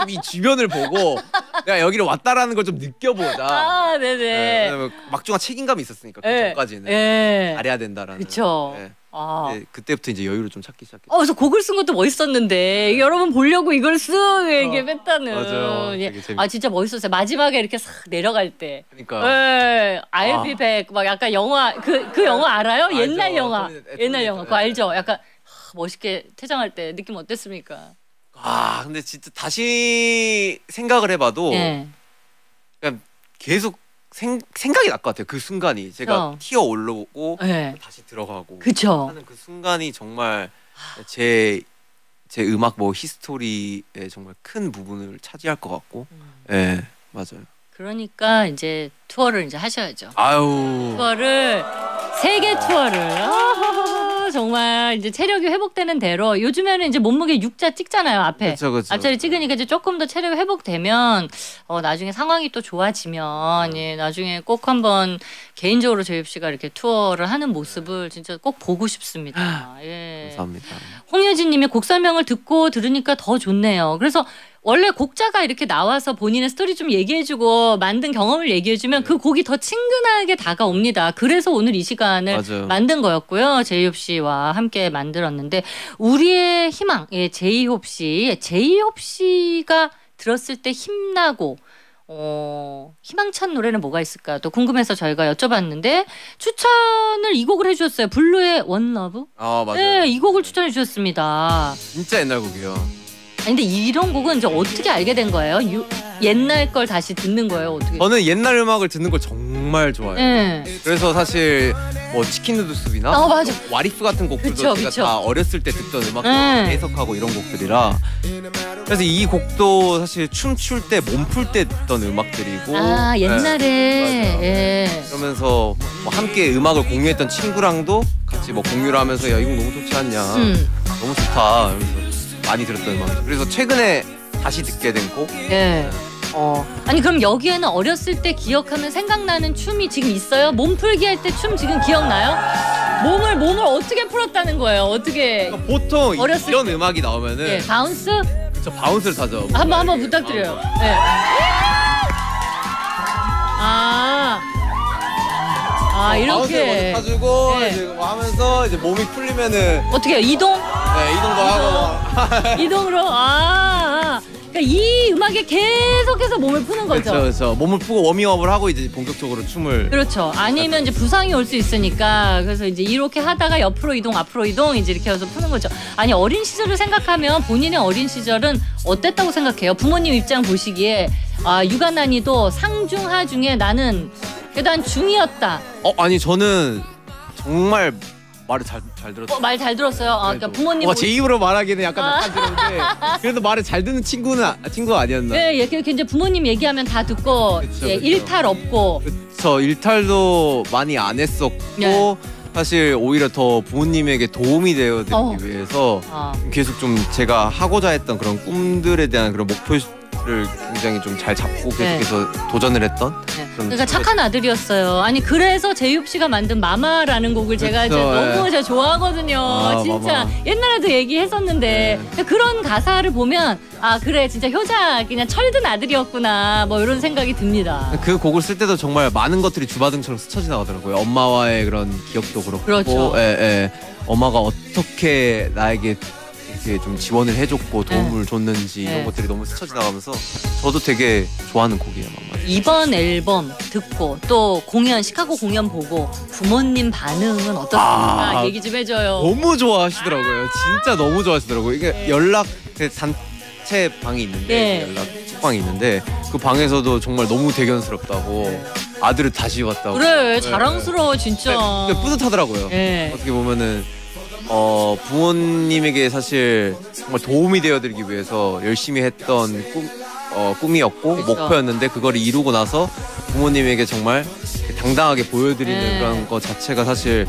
B: 좀이 주변을 보고 내가 여기를 왔다라는 걸 좀 느껴보자.
A: 아,
B: 예,
A: 네네.
B: 왜냐면 막중한 책임감이 있었으니까 그
A: 예.
B: 전까지는
A: 예.
B: 잘해야 된다라는.
A: 그쵸.
B: 예.
A: 아.
B: 네, 그때부터 이제 여유를 좀 찾기 시작했죠.
A: 어, 그래서 곡을 쓴 것도 멋있었는데 여러분 보려고 이걸 쓱 이렇게
B: 어,
A: 뺐다는.
B: 맞아요.
A: 예.
B: 되게 재밌-
A: 아 진짜 멋있었어요. 마지막에 이렇게 싹 내려갈 때.
B: 그러니까
A: 예, I'll be back 막 약간 영화 그 그 영화 알아요?
B: 알죠.
A: 옛날 영화.
B: 토니-
A: 옛날 영화 그거
B: 예.
A: 알죠? 약간 하, 멋있게 퇴장할 때 느낌 어땠습니까?
B: 아 근데 진짜 다시 생각을 해봐도
A: 예.
B: 그냥 계속 생, 생각이 날 것 같아요. 그 순간이 제가
A: 어.
B: 튀어 올라오고
A: 예.
B: 다시 들어가고
A: 그쵸.
B: 하는 그 순간이 정말 제, 제 음악 뭐 히스토리에 정말 큰 부분을 차지할 것 같고 예 맞아요
A: 그러니까 이제 투어를 이제 하셔야죠.
B: 아유
A: 투어를 세계 투어를 아, 정말 이제 체력이 회복되는 대로 요즘에는 이제 몸무게 육자 찍잖아요 앞에
B: 그쵸, 그쵸.
A: 앞자리 찍으니까 이제 조금 더 체력이 회복되면 어 나중에 상황이 또 좋아지면 예 나중에 꼭 한번 개인적으로 제이홉 씨가 이렇게 투어를 하는 모습을 진짜 꼭 보고 싶습니다. 예.
B: 감사합니다
A: 홍유진님이 곡 설명을 듣고 들으니까 더 좋네요. 그래서 원래 곡자가 이렇게 나와서 본인의 스토리 좀 얘기해주고 만든 경험을 얘기해주면 그 곡이 더 친근하게 다가옵니다. 그래서 오늘 이 시간을
B: 맞아요.
A: 만든 거였고요. 제이홉 씨와 함께 만들었는데 우리의 희망, 예, 제이홉 씨, 제이홉 씨가 들었을 때 힘나고 어, 희망찬 노래는 뭐가 있을까 또 궁금해서 저희가 여쭤봤는데 추천을 이 곡을 해주셨어요. 블루의 One Love.
B: 아 맞아요
A: 네, 이 곡을 추천해 주셨습니다.
B: 진짜 옛날 곡이에요
A: 아니, 근데 이런 곡은 이제 어떻게 알게 된 거예요? 유, 옛날 걸 다시 듣는 거예요? 어떻게?
B: 저는 옛날 음악을 듣는 걸 정말 좋아해요.
A: 네.
B: 그래서 사실 뭐 Chicken Noodle Soup이나
A: 어, 맞아.
B: What If 같은 곡들도
A: 그쵸,
B: 제가
A: 그쵸.
B: 다 어렸을 때 듣던 음악들
A: 네.
B: 해석하고 이런 곡들이라 그래서 이 곡도 사실 춤출 때 몸 풀 때 듣던 음악들이고
A: 아
B: 네.
A: 옛날에
B: 맞아요.
A: 예.
B: 그러면서 뭐 함께 음악을 공유했던 친구랑도 같이 뭐 공유를 하면서 야 이거 너무 좋지 않냐
A: 음.
B: 너무 좋다 이러면서 많이 들었던 음악 그래서 최근에 다시 듣게 된 곡
A: 예. 어. 아니 그럼 여기에는 어렸을 때 기억하면 생각나는 춤이 지금 있어요? 몸풀기 할 때 춤 지금 기억나요? 몸을 몸을 어떻게 풀었다는 거예요? 어떻게?
B: 그러니까 보통
A: 어렸을
B: 이런 음악이 나오면은
A: 예, bounce
B: 저 bounce를 타죠
A: 한번 한번 부탁드려요. 네. 아. 아
B: bounce를
A: 이렇게
B: 먼저 타주고
A: 네.
B: 이제 뭐 하면서 이제 몸이 풀리면은
A: 어떻게 해요? 이동?
B: 네, 이동도 하고
A: 이동으로 아, 아. 그러니까 이 음악에 계속해서 몸을 푸는 거죠.
B: 그렇죠, 그렇죠. 몸을 푸고 워밍업을 하고 이제 본격적으로 춤을
A: 그렇죠. 아니면 이제 부상이 올 수 있으니까 그래서 이제 이렇게 하다가 옆으로 이동, 앞으로 이동 이제 이렇게 해서 푸는 거죠. 아니 어린 시절을 생각하면 본인의 어린 시절은 어땠다고 생각해요? 부모님 입장 보시기에 아 육아 난이도 상중하 중에 나는 계단 중이었다.
B: 어 아니 저는 정말 말을 잘 잘 들었어요.
A: 어, 말 잘 들었어요. 아, 그러니까 부모님
B: 와, 제 입으로 말하기는 약간
A: 아.
B: 낯간지러운데 그래도 말을 잘 듣는 친구는 아- 친구가 아니었나.
A: 네, 이렇게 이제 부모님 얘기하면 다 듣고
B: 그쵸,
A: 예,
B: 그쵸.
A: 일탈 없고
B: 저 일탈도 많이 안 했었고
A: 네.
B: 사실 오히려 더 부모님에게 도움이 되어드리기
A: 어.
B: 위해서
A: 아,
B: 계속 좀 제가 하고자 했던 그런 꿈들에 대한 그런 목표 를 굉장히 좀 잘 잡고
A: 네.
B: 계속해서 도전을 했던
A: 네.
B: 그런
A: 그러니까 착한 아들이었어요. 아니 그래서 제이홉 씨가 만든 마마라는 곡을 제가 이제
B: 그쵸,
A: 너무
B: 예.
A: 제가 좋아하거든요.
B: 아,
A: 진짜
B: 마마.
A: 옛날에도 얘기했었는데
B: 네.
A: 그런 가사를 보면 아 그래 진짜 효자 그냥 철든 아들이었구나 뭐 이런 생각이 듭니다.
B: 그 곡을 쓸 때도 정말 많은 것들이 주바등처럼 스쳐 지나가더라고요. 엄마와의 그런 기억도 그렇고,
A: 그렇죠.
B: 예, 예. 엄마가 어떻게 나에게 이렇게 좀 지원을 해줬고 도움을 줬는지
A: 네.
B: 이런 것들이 너무 스쳐 지나가면서 저도 되게 좋아하는 곡이에요, 마마.
A: 이번 앨범 듣고 또 공연 시카고 공연 보고 부모님 반응은 어떻습니까?
B: 아,
A: 얘기 좀 해줘요.
B: 너무 좋아하시더라고요. 진짜 너무 좋아하시더라고요. 이게 연락 그 단체 방이 있는데
A: 네.
B: 연락 방이 있는데 그 방에서도 정말 너무 대견스럽다고 아들을 다시 왔다고.
A: 그래
B: 네,
A: 자랑스러워 진짜.
B: 네, 뿌듯하더라고요.
A: 예.
B: 어떻게 보면은 어 부모님에게 사실 정말 도움이 되어드리기 위해서 열심히 했던 꿈 어, 꿈이었고
A: 그쵸.
B: 목표였는데 그걸 이루고 나서 부모님에게 정말 당당하게 보여드리는
A: 네.
B: 그런 거 자체가 사실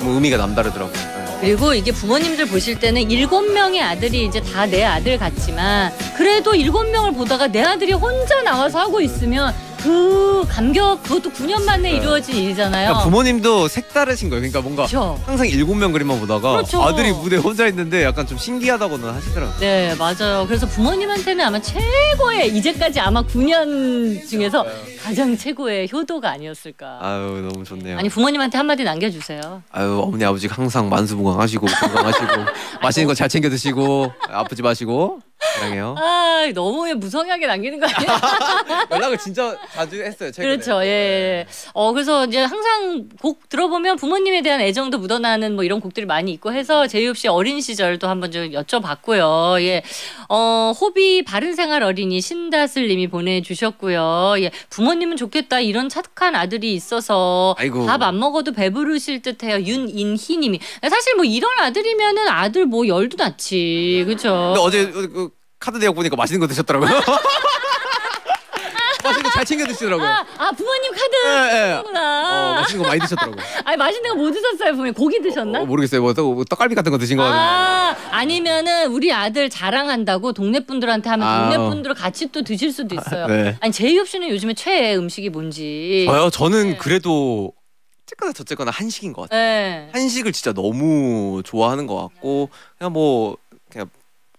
B: 뭐 의미가 남다르더라고요. 네.
A: 그리고 이게 부모님들 보실 때는 일곱 명의 아들이 이제 다 내 아들 같지만 그래도 일곱 명을 보다가 내 아들이 혼자 나와서 하고 있으면 그 감격 그것도 9년 만에
B: 네.
A: 이루어진 일이잖아요.
B: 그러니까 부모님도 색다르신 거예요. 그러니까 뭔가
A: 그렇죠.
B: 항상 일곱 명 그림만 보다가
A: 그렇죠.
B: 아들이 무대 에 혼자 있는데 약간 좀 신기하다고는 하시더라고요.
A: 네, 맞아요. 그래서 부모님한테는 아마 최고의 이제까지 아마 9년 중에서 가장 최고의 효도가 아니었을까.
B: 아유 너무 좋네요.
A: 아니 부모님한테 한마디 남겨주세요.
B: 아유 어머니 아버지 항상 만수무강하시고 건강하시고 맛있는 거 잘 챙겨 드시고 아프지 마시고 사랑해요.
A: 아 너무 무성하게 남기는 거 아니야?
B: 연락을 진짜 자주 했어요 최근에.
A: 그렇죠. 예. 어 그래서 이제 항상 곡 들어보면 부모님에 대한 애정도 묻어나는 뭐 이런 곡들이 많이 있고 해서 제이홉 씨 어린 시절도 한번 좀 여쭤봤고요. 예. 어 호비 바른 생활 어린이 신다슬님이 보내주셨고요. 예. 부모님은 좋겠다 이런 착한 아들이 있어서
B: 아이고.
A: 밥안 먹어도 배부르실 듯해요. 윤인희님이 사실 뭐 이런 아들이면은 아들 뭐 열도 낳지 그렇죠.
B: 근데 어제 그 카드 내역 보니까 맛있는 거 드셨더라고요. 맛있는 거 잘 챙겨 드시더라고요.
A: 아, 아 부모님 카드
B: 예, 예. 어,
A: 구나.
B: 맛있는 거 많이 드셨더라고요.
A: 아니 맛있는 거 뭐 드셨어요? 보면 고기 드셨나?
B: 어, 모르겠어요. 뭐, 떡- 뭐 떡갈비 같은 거 드신 거 같아요.
A: 아 아니면은 우리 아들 자랑한다고 동네 분들한테 하면
B: 아,
A: 동네
B: 어.
A: 분들 같이 또 드실 수도 있어요.
B: 네.
A: 아니 제이홉 씨는 요즘에 최애 음식이 뭔지.
B: 저요? 저는
A: 네.
B: 그래도 어쨌거나 저쨌거나 한식인 것 같아요.
A: 네.
B: 한식을 진짜 너무 좋아하는 것 같고 그냥 뭐 그냥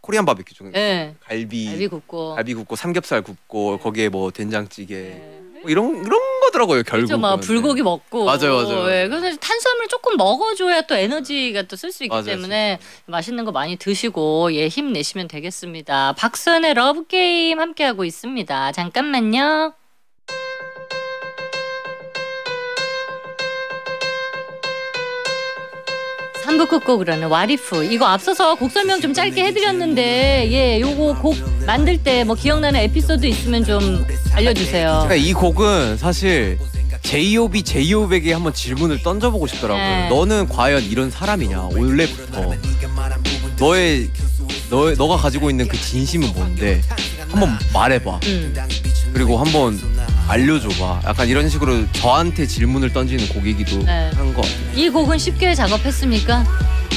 B: Korean barbecue 중에
A: 네.
B: 갈비
A: 갈비 굽고.
B: 갈비 굽고 삼겹살 굽고 거기에 뭐 된장찌개
A: 네.
B: 뭐 이런 이런 거더라고요 결국.
A: 그렇죠. 막 불고기 먹고.
B: 맞아요, 맞아요.
A: 예, 그래서 탄수화물 조금 먹어줘야 또 에너지가 또 쓸 수 있기
B: 맞아요,
A: 때문에 맛있는 거 많이 드시고 예 힘내시면 되겠습니다. 박소현의 러브 게임 함께 하고 있습니다. 잠깐만요. 3부 끝곡으로는 와리프 이거 앞서서 곡 설명 좀 짧게 해드렸는데 예 요거 곡 만들 때 뭐 기억나는 에피소드 있으면 좀 알려주세요.
B: 그러니까 이 곡은 사실 제이홉이 제이홉에게 한번 질문을 던져보고 싶더라고요.
A: 네.
B: 너는 과연 이런 사람이냐? 원래부터 너의 너 너가 가지고 있는 그 진심은 뭔데? 한번 말해봐.
A: 음.
B: 그리고 한번 알려줘봐. 약간 이런 식으로 저한테 질문을 던지는 곡이기도
A: 네.
B: 한 것 같아요.
A: 이 곡은 쉽게 작업했습니까?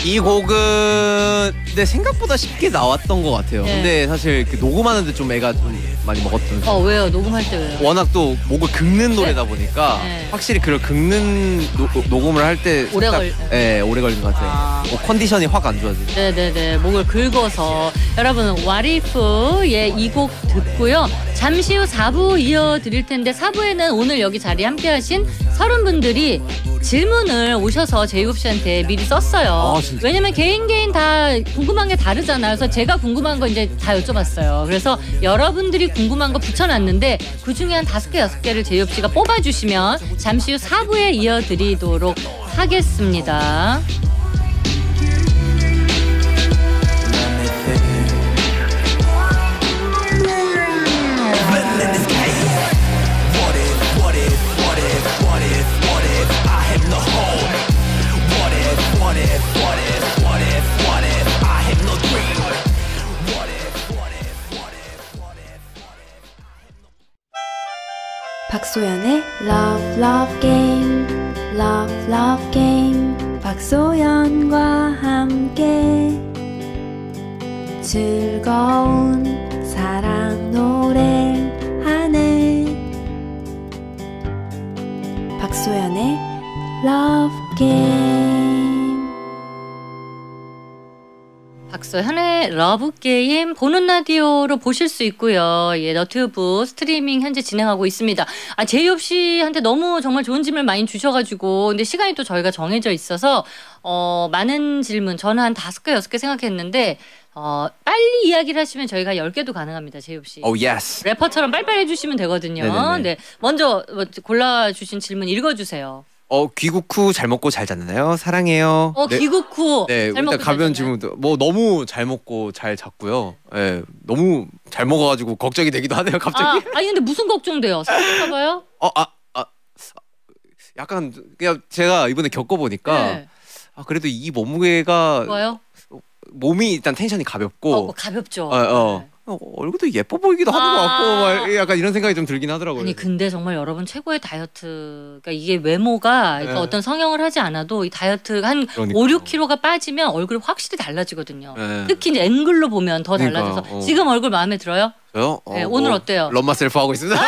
B: 이 곡은 근데 생각보다 쉽게 나왔던 것 같아요.
A: 네.
B: 근데 사실 그 녹음하는데 좀 애가 좀 많이 먹었던.
A: 어 왜요? 녹음할 때 왜요?
B: 워낙 또 목을 긁는 노래다 보니까
A: 네.
B: 확실히 그걸 긁는 노- 녹음을 할 때
A: 오래 걸-
B: 예, 오래 걸린 것 같아요.
A: 아.
B: 뭐 컨디션이 확 안 좋아지고.
A: 네네네 목을 긁어서 여러분 와리프의 이곡 듣고요. 잠시 후 4부 이어드릴 텐데 4부에는 오늘 여기 자리에 함께 하신 서른 분들이 질문을 오셔서 제이홉 씨한테 미리 썼어요.
B: 아, 진짜?
A: 왜냐면 개인 개인 다 궁금한 게 다르잖아요. 그래서 제가 궁금한 거 이제 다 여쭤봤어요. 그래서 여러분들이 궁금한 거 붙여놨는데 그 중에 한 다섯 개 여섯 개를 제이홉 씨가 뽑아주시면 잠시 후 4부에 이어드리도록 하겠습니다 러브 게임 보는 라디오로 보실 수 있고요. 예, 너튜브 스트리밍 현재 진행하고 있습니다. 아, 제이홉 씨한테 너무 정말 좋은 질문을 많이 주셔가지고 근데 시간이 또 저희가 정해져 있어서 어 많은 질문 저는 한 다섯 개 여섯 개 생각했는데 어 빨리 이야기를 하시면 저희가 열 개도 가능합니다. 제이홉 씨.
B: Oh yes.
A: 래퍼처럼 빨리빨리 해주시면 되거든요.
B: 네네네.
A: 네, 먼저 뭐 골라주신 질문 읽어주세요.
B: 어 귀국 후 잘 먹고 잘 잤나요? 사랑해요.
A: 어, 귀국 후.
B: 네,
A: 잘
B: 일단
A: 먹고
B: 가벼운
A: 잤나요?
B: 질문도 뭐 너무 잘 먹고 잘 잤고요. 예, 너무 잘 먹어가지고 걱정이 되기도 하네요.
A: 아,
B: 갑자기.
A: 아니 근데 무슨 걱정돼요? 사실까봐요?
B: 어, 아, 아, 약간 그냥 제가 이번에 겪어보니까
A: 네.
B: 아 그래도 이 몸무게가
A: 좋아요?
B: 몸이 일단 텐션이 가볍고
A: 어, 뭐 가볍죠.
B: 어, 어.
A: 네.
B: 어, 얼굴도 예뻐 보이기도 하는 것 같고
A: 아.
B: 막 약간 이런 생각이 좀 들긴 하더라고요.
A: 아니 근데 정말 여러분 최고의 다이어트 그러니까 이게 외모가 그러니까
B: 네.
A: 어떤 성형을 하지 않아도 이 다이어트 한
B: 그러니까.
A: 5, 6kg가 빠지면 얼굴이 확실히 달라지거든요.
B: 네.
A: 특히 이제 앵글로 보면 더
B: 그러니까,
A: 달라져서
B: 어.
A: 지금 얼굴 마음에 들어요?
B: 저요?
A: 네, 오늘 어때요?
B: Love myself 하고 있습니다.
A: 아,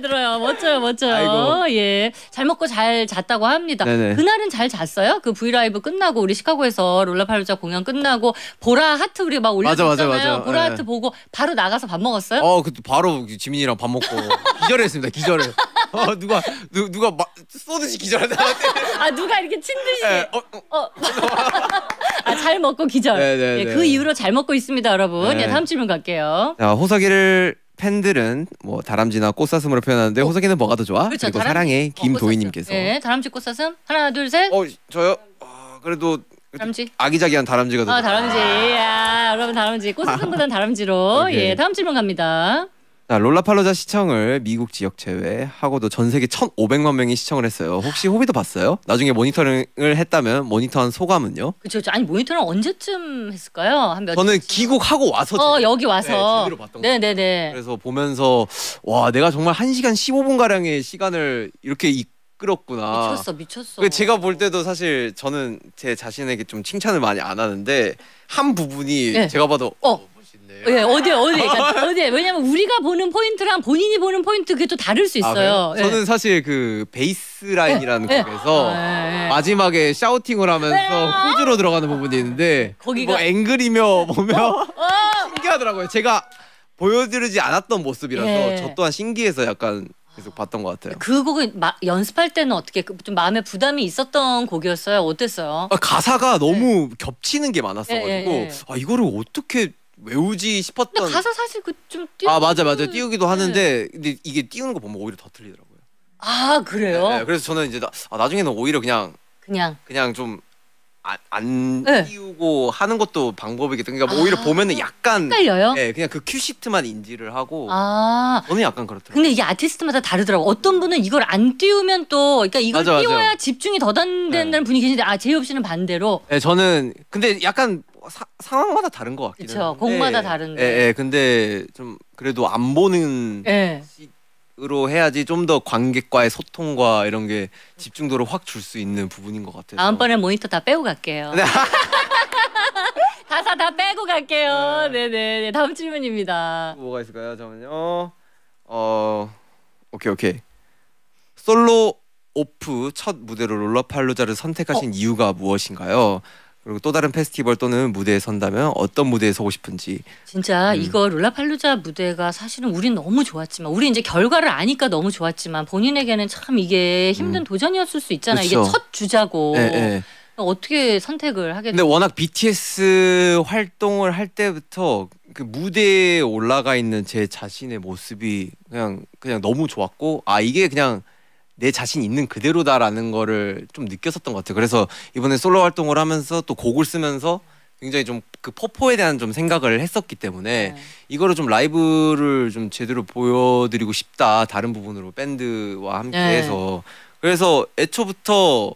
A: 들어요. 멋져요. 멋져요.
B: 아이고.
A: 예. 잘 먹고 잘 잤다고 합니다.
B: 네네.
A: 그날은 잘 잤어요? 그 V LIVE 끝나고 우리 시카고에서 롤라팔로자 공연 끝나고 보라 하트 우리 막
B: 맞아, 맞아.
A: 보라
B: 네.
A: 하트 보고 바로 나가서 밥 먹었어요?
B: 어, 그 바로 지민이랑 밥 먹고 기절했습니다. 기절을. 어, 누가 누, 누가 막 쏘듯이 기절하다.
A: 아 누가 이렇게 친 듯이
B: 네, 어, 어.
A: 어. 아, 잘 먹고 기절.
B: 네, 네,
A: 예,
B: 네.
A: 그 이후로 잘 먹고 있습니다, 여러분.
B: 네.
A: 예, 다음 질문 갈게요.
B: 자, 호석이를 팬들은 뭐 다람쥐나 꽃사슴으로 표현하는데 호석이는 뭐가 더 좋아?
A: 그렇죠.
B: 리고
A: 다람쥐.
B: 사랑해
A: 어,
B: 김도희님께서.
A: 네, 다람쥐 꽃사슴. 하나, 둘, 셋.
B: 어, 저요? 아, 그래도
A: 다람쥐.
B: 아기자기한 다람쥐가 더.
A: 아, 다람쥐. 야, 여러분 다람쥐. 꽃사슴보단 다람쥐로.
B: 오케이.
A: 예, 다음 질문 갑니다.
B: 자, 롤라팔로자 시청을 미국 지역 제외하고도 전 세계 1,500만 명이 시청을 했어요. 혹시 호비도 봤어요? 나중에 모니터링을 했다면 모니터한 소감은요?
A: 그렇죠. 아니 모니터는 언제쯤 했을까요? 한 몇?
B: 저는 귀국하고 와서
A: 어 여기 와서.
B: 네, 봤던
A: 네, 네, 네.
B: 그래서 보면서 와 내가 정말 1 시간 15분 가량의 시간을 이렇게 이 끌었구나.
A: 미쳤어, 미쳤어.
B: 그 제가 볼 때도 사실 저는 제 자신에게 좀 칭찬을 많이 안 하는데 한 부분이
A: 네.
B: 제가 봐도
A: 어.
B: 어, 멋있네.
A: 예, 어디 어디 어디 왜냐면 우리가 보는 포인트랑 본인이 보는 포인트 그게 또 다를 수
B: 아,
A: 있어요.
B: 그래요?
A: 예.
B: 저는 사실 그 베이스 라인이라는
A: 네.
B: 곡에서
A: 예, 예.
B: 마지막에 샤우팅을 하면서 후주로 들어가는 부분이 있는데
A: 거기가-
B: 뭐 앵글이며 보며
A: 어.
B: 신기하더라고요. 제가 보여드리지 않았던 모습이라서
A: 예.
B: 저 또한 신기해서 약간 계속 봤던 것 같아요.
A: 그 곡은 마- 연습할 때는 어떻게 그좀 마음에 부담이 있었던 곡이었어요. 어땠어요?
B: 아, 가사가 너무 겹치는 게 많았어가지고
A: 예, 예, 예.
B: 아 이거를 어떻게 외우지
A: 근데
B: 싶었던
A: 가사 사실 그좀
B: 아 맞아 맞아 띄우기도 하는데 근데 이게 띄우는 거 보면 오히려 더 틀리더라고요.
A: 아 그래요?
B: 네, 그래서 저는 이제 나, 아, 나중에는 오히려 그냥
A: 그냥
B: 그냥 좀안
A: 네.
B: 띄우고 하는 것도 방법이겠다. 그러니까 뭐 오히려
A: 아,
B: 보면은 약간
A: 헷갈려요.
B: 예, 그냥 그 큐시트만 인지를 하고
A: 아.
B: 저는 약간 그렇더라고요.
A: 근데 이게 아티스트마다 다르더라고. 어떤 분은 이걸 안 띄우면 또, 그러니까 이걸
B: 맞아, 맞아.
A: 띄워야 집중이 더 된다는 분이 계신데, 아 제이홉 씨는 반대로.
B: 예, 저는 근데 약간 사, 상황마다 다른 것 같긴
A: 그쵸,
B: 해요.
A: 곡마다 다른데.
B: 예, 예, 근데 좀 그래도 안 보는
A: 예.
B: 으로 해야지 좀 더 관객과의 소통과 이런 게 집중도를 확 줄 수 있는 부분인 것 같아요.
A: 다음번에 모니터 다 빼고 갈게요.
B: 네.
A: 가사 다 빼고 갈게요. 네네. 네. 다음 질문입니다.
B: 뭐가 있을까요? 잠깐만요. 어, 오케이 오케이. 솔로 오프 첫 무대로 롤러팔로자를 선택하신 이유가 무엇인가요? 그리고 또 다른 페스티벌 또는 무대에 선다면 어떤 무대에 서고 싶은지.
A: 진짜
B: 음.
A: 이거 롤라팔루자 무대가 사실은 우린 너무 좋았지만 우리 이제 결과를 아니까 너무 좋았지만 본인에게는 참 이게 힘든
B: 음.
A: 도전이었을 수 있잖아요.
B: 그쵸.
A: 이게 첫 주자고
B: 예, 예.
A: 어떻게 선택을 하게
B: 근데 워낙 BTS 활동을 할 때부터 그 무대에 올라가 있는 제 자신의 모습이 그냥 그냥 너무 좋았고 아 이게 그냥 내 자신 있는 그대로다라는 거를 좀 느꼈었던 것 같아요. 그래서 이번에 솔로 활동을 하면서 또 곡을 쓰면서 굉장히 좀 그 퍼포에 대한 좀 생각을 했었기 때문에
A: 네.
B: 이거를 좀 라이브를 좀 제대로 보여드리고 싶다 다른 부분으로 밴드와 함께
A: 네.
B: 해서 그래서 애초부터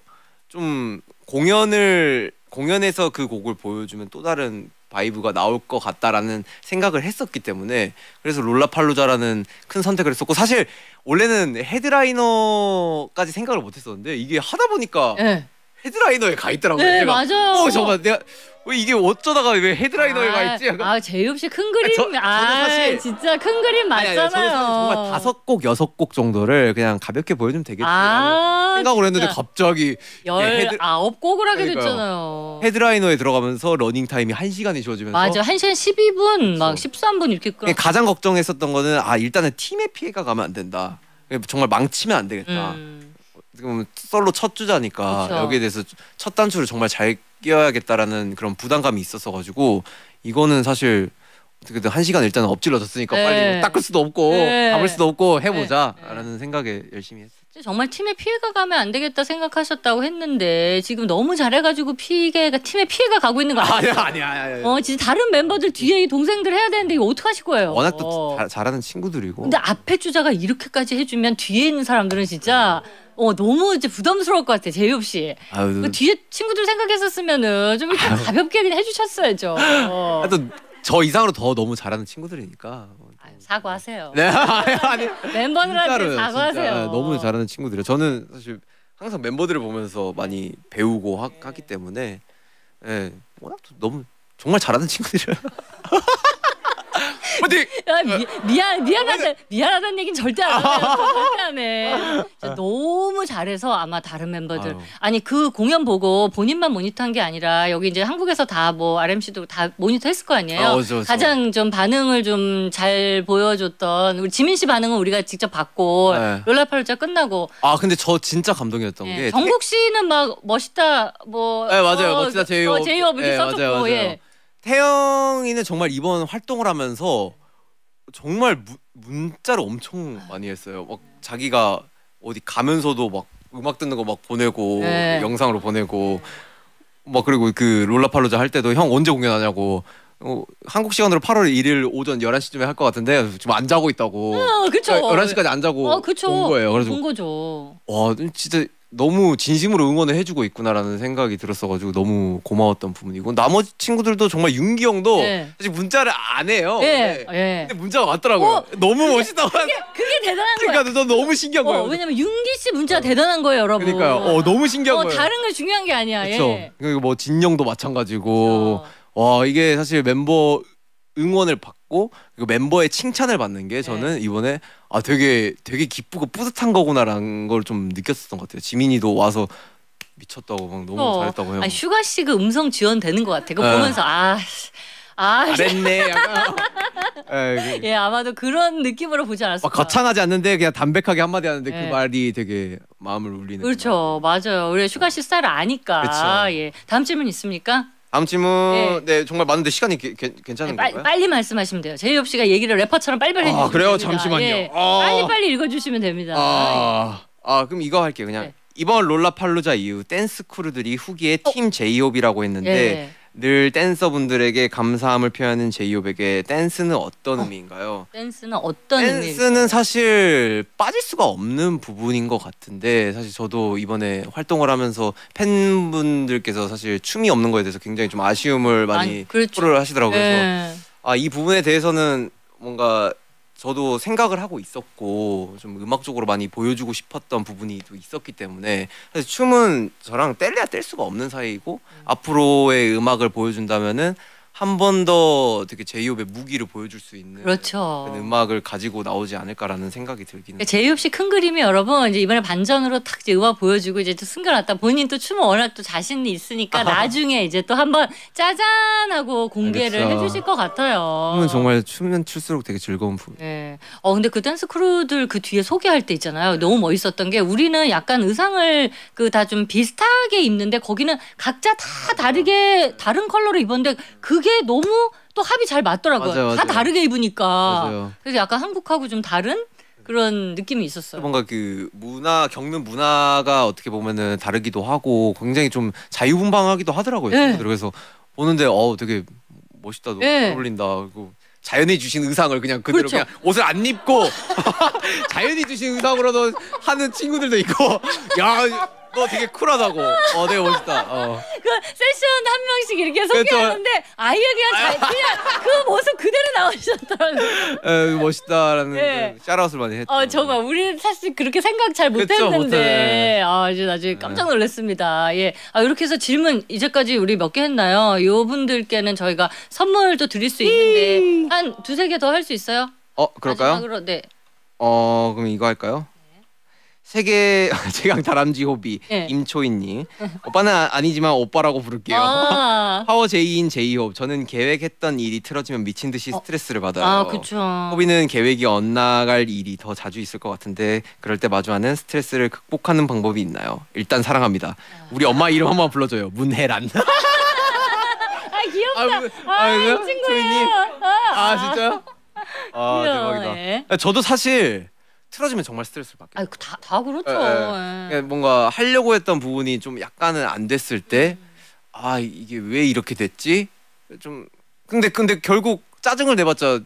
B: 좀 공연을 공연에서 그 곡을 보여주면 또 다른 vibe가 나올 것 같다라는 생각을 했었기 때문에 그래서 롤라팔로자라는 큰 선택을 했었고 사실 원래는 headliner까지 생각을 못했었는데 이게 하다 보니까
A: 네.
B: headliner에 가 있더라고요.
A: 네,
B: 제가.
A: 맞아요.
B: 어 잠깐 내가 왜 이게 어쩌다가 왜 headliner에 가 있지? 약간
A: 아, 제이홉 씨 큰 그림.
B: 저- 저는
A: 아,
B: 사실-
A: 진짜 큰 그림
B: 아니, 아니,
A: 맞잖아요.
B: 저는 사실 정말 다섯 곡 여섯 곡 정도를 그냥 가볍게 보여주면 되겠지
A: 아,
B: 생각을 했는데
A: 진짜.
B: 갑자기 헤드-
A: 열아홉 곡을 하게
B: 그러니까요.
A: 됐잖아요.
B: headliner에 들어가면서 러닝 타임이 한 시간이 주어지면서
A: 맞아. 1시간 12분, 막
B: 그렇죠.
A: 13분 이렇게 끌어.
B: 그냥 가장 걱정했었던 거는 아 일단은 팀의 피해가 가면 안 된다. 정말 망치면 안 되겠다.
A: 음.
B: 솔로 첫 주자니까
A: 그쵸.
B: 여기에 대해서 첫 단추를 정말 잘 끼워야겠다라는 그런 부담감이 있었어 가지고 이거는 사실 어떻게든 한 시간 일단 엎질러졌으니까
A: 네.
B: 빨리 닦을 수도 없고
A: 네.
B: 감을 수도 없고 해보자라는
A: 네.
B: 생각에 열심히 했어.
A: 정말 팀에 피해가 가면 안 되겠다 생각하셨다고 했는데 지금 너무 잘해가지고 피해가 팀에 피해가 가고 있는 거 아니에요?
B: 아니야 아니야 아니야.
A: 어, 진짜 다른 멤버들 뒤에 이 동생들 해야 되는데 이거 어떡 하실 거예요?
B: 워낙 또
A: 어.
B: 자- 잘하는 친구들이고.
A: 근데 앞에 주자가 이렇게까지 해주면 뒤에 있는 사람들은 진짜 어 너무 이제 부담스러울 것 같아 제이홉 씨.
B: 아유,
A: 그 뒤에 친구들 생각했었으면은 좀 이렇게 가볍게 그냥 해주셨어야죠. 어.
B: 또저 이상으로 더 너무 잘하는 친구들이니까.
A: 아유, 사과하세요.
B: 네 아니
A: 멤버들한테 사과하세요.
B: 진짜 너무 잘하는 친구들이에요. 저는 사실 항상 멤버들을 보면서 많이 배우고 하, 하기 때문에 예 워낙 또 너무 정말 잘하는 친구들이에 요. 근데
A: 야, 미, 미안 미안하다 미안하다는 얘기는 절대 안 해요. 절대 안 해. 진짜 너무 잘해서 아마 다른 멤버들
B: 아유.
A: 아니 그 공연 보고 본인만 모니터한 게 아니라 여기 이제 한국에서 다 뭐 RMC도 다 모니터했을 거 아니에요.
B: 아, 그죠, 그죠.
A: 가장 좀 반응을 좀 잘 보여줬던 우리 지민 씨 반응은 우리가 직접 봤고
B: 네.
A: 롤라팔자 끝나고
B: 아 근데 저 진짜 감동이었던
A: 예,
B: 게
A: 정국 씨는 막 멋있다 뭐
B: 네, 맞아요.
A: 어,
B: 멋지다, 제이홉.
A: 어, 제이홉 이렇게
B: 네,
A: 써줬고
B: 맞아요, 맞아요.
A: 예.
B: 태영이는 정말 이번 활동을 하면서 정말 무, 문자를 엄청 많이 했어요. 막 자기가 어디 가면서도 막 음악 듣는 거 막 보내고
A: 네.
B: 영상으로 보내고 막 그리고 그 롤라팔로자 할 때도 형 언제 공연하냐고 어, 한국 시간으로 8월 1일 오전 11시쯤에 할 것 같은데 지금 안 자고 있다고.
A: 어, 그쵸.
B: 11시까지 안 자고
A: 어, 그쵸.
B: 온 거예요. 그래서
A: 본 거죠.
B: 와 진짜 너무 진심으로 응원을 해주고 있구나라는 생각이 들었어가지고 너무 고마웠던 부분이고 나머지 친구들도 정말 윤기 형도
A: 네.
B: 사실 문자를 안 해요.
A: 예,
B: 근데,
A: 예.
B: 근데 문자가 왔더라고요.
A: 어,
B: 너무 멋있다고.
A: 그게 대단한 거야.
B: 그러니까 너 너무 신기한
A: 어,
B: 거예요.
A: 왜냐면 윤기 씨 문자가 대단한 거예요, 여러분.
B: 그러니까요. 어 너무 신기한
A: 어,
B: 거예요.
A: 다른 거 중요한 게 아니야.
B: 그렇죠.
A: 예.
B: 그리고 뭐 진영도 마찬가지고
A: 그렇죠.
B: 와 이게 사실 멤버 응원을 받 고 그리고 멤버의 칭찬을 받는 게
A: 네.
B: 저는 이번에 아 되게 되게 기쁘고 뿌듯한 거구나라는 걸 좀 느꼈었던 것 같아요. 지민이도 와서 미쳤다고 막 너무
A: 어.
B: 잘했다고 해요.
A: 아니, 슈가 씨 그 음성 지원 되는 것 같아. 그거
B: 네.
A: 보면서 아, 아,
B: 잘했네. 약간. 예, 그-
A: 예, 아마도 그런 느낌으로 보지 않았을까.
B: 막 거창하지 않는데 그냥 담백하게 한마디 하는데
A: 네.
B: 그 말이 되게 마음을 울리는.
A: 그렇죠, 맞아요. 우리 슈가 씨 스타일을 아니까.
B: 그렇죠.
A: 예, 다음 질문 있습니까?
B: 다음 질문
A: 네.
B: 네, 정말 많은데 시간이 게- 게- 괜찮은
A: 네, 빨리,
B: 건가요?
A: 빨리 말씀하시면 돼요. 제이홉 씨가 얘기를 래퍼처럼 빨리빨리
B: 아,
A: 해주시면
B: 그래요?
A: 됩니다.
B: 잠시만요.
A: 예,
B: 아.
A: 빨리 빨리 읽어주시면 됩니다.
B: 아, 아 그럼 이거 할게요. 그냥
A: 네.
B: 이번 롤라팔루자 이후 댄스 crew들이 후기에 팀 제이홉이라고 했는데
A: 어. 예.
B: 늘 댄서분들에게 감사함을 표하는 제이홉에게 댄스는 어떤 의미인가요?
A: 댄스는 어떤 의미?
B: 댄스는 사실 빠질 수가 없는 부분인 것 같은데 사실 저도 이번에 활동을 하면서 팬분들께서 사실 춤이 없는 거에 대해서 굉장히 좀 아쉬움을 많이
A: 아니, 그렇죠.
B: 표를 하시더라고요. 그래서
A: 예.
B: 아이 부분에 대해서는 뭔가 저도 생각을 하고 있었고 좀 음악적으로 많이 보여주고 싶었던 부분이 또 있었기 때문에 사실 춤은 저랑 뗄래야 뗄 수가 없는 사이이고
A: 음.
B: 앞으로의 음악을 보여준다면은 한 번 더 되게 제이홉의 무기를 보여줄 수 있는
A: 그렇죠.
B: 그런 음악을 가지고 나오지 않을까라는 생각이 들기는 해요.
A: 제이홉 씨 큰 그림이 여러분 이제 이번에 반전으로 탁 이제 음악 보여주고 이제 또 숨겨놨다 본인 또 춤은 워낙 또 자신이 있으니까 나중에 이제 또 한번 짜잔 하고 공개를
B: 알겠어.
A: 해주실 것 같아요.
B: 춤은 정말 추면 출수록 되게 즐거운 부분.
A: 예. 어 근데 그 댄스 크루들 그 뒤에 소개할 때 있잖아요. 너무 멋있었던 게 우리는 약간 의상을 그 다 좀 비슷하게 입는데 거기는 각자 다 다르게 다른 컬러로 입었는데 그게 너무 또 합이 잘 맞더라고요.
B: 맞아요,
A: 다
B: 맞아요.
A: 다르게 입으니까.
B: 맞아요.
A: 그래서 약간 한국하고 좀 다른 그런 느낌이 있었어요.
B: 뭔가 그 문화 겪는 문화가 어떻게 보면은 다르기도 하고 굉장히 좀 자유분방하기도 하더라고요.
A: 네.
B: 친구들. 그래서 보는데 어 되게 멋있다, 너무
A: 네.
B: 잘 어울린다. 그리고 자연이 주신 의상을 그냥 그대로
A: 그렇죠.
B: 그냥 옷을 안 입고 자연이 주신 의상으로도 하는 친구들도 있고 야. 너 되게 쿨하다고. 어, 되게 멋있다. 어.
A: 그 세션 한 명씩 이렇게. 소개하는데 아예 그냥 잘 그냥 그 모습 그대로 나오셨더라고요.
B: 에, 멋있다라는
A: 네.
B: 그 샤라웃을 많이 했죠.
A: 어 정말 우리 사실 그렇게 생각 잘 못했는데. 아 이제 나중에 깜짝 놀랐습니다. 예, 아 이렇게 해서 질문 이제까지 우리 몇 개 했나요? 요 분들께는 저희가 선물도 드릴 수 있는데 한 두세 개 더 할 수 있어요?
B: 어, 그럴까요?
A: 마지막으로 네.
B: 어 그럼 이거 할까요? 세계 최강 다람쥐 호비
A: 네.
B: 임초인님 오빠는 아- 아니지만 오빠라고 부를게요.
A: 아,
B: 파워 제이인 제이홉 저는 계획했던 일이 틀어지면 미친 듯이 스트레스를 받아요.
A: 아 그쵸.
B: 호비는 계획이 엇나갈 일이 더 자주 있을 것 같은데 그럴 때 마주하는 스트레스를 극복하는 방법이 있나요? 일단 사랑합니다. 우리 엄마 이름 한번 불러줘요. 문혜란.
A: 아 귀엽다.
B: 아, 문-
A: 아,
B: 아,
A: 이
B: 이거요?
A: 친구예요. 아,
B: 아 진짜요? 아
A: 귀여워,
B: 대박이다.
A: 예.
B: 저도 사실 틀어지면 정말 스트레스를 받게 돼요.
A: 아이고 다, 다 그렇죠.
B: 예, 예.
A: 예.
B: 그러니까 뭔가 하려고 했던 부분이 좀 약간은 안 됐을 때 아 이게 왜 이렇게 됐지? 좀 근데 근데 결국 짜증을 내봤자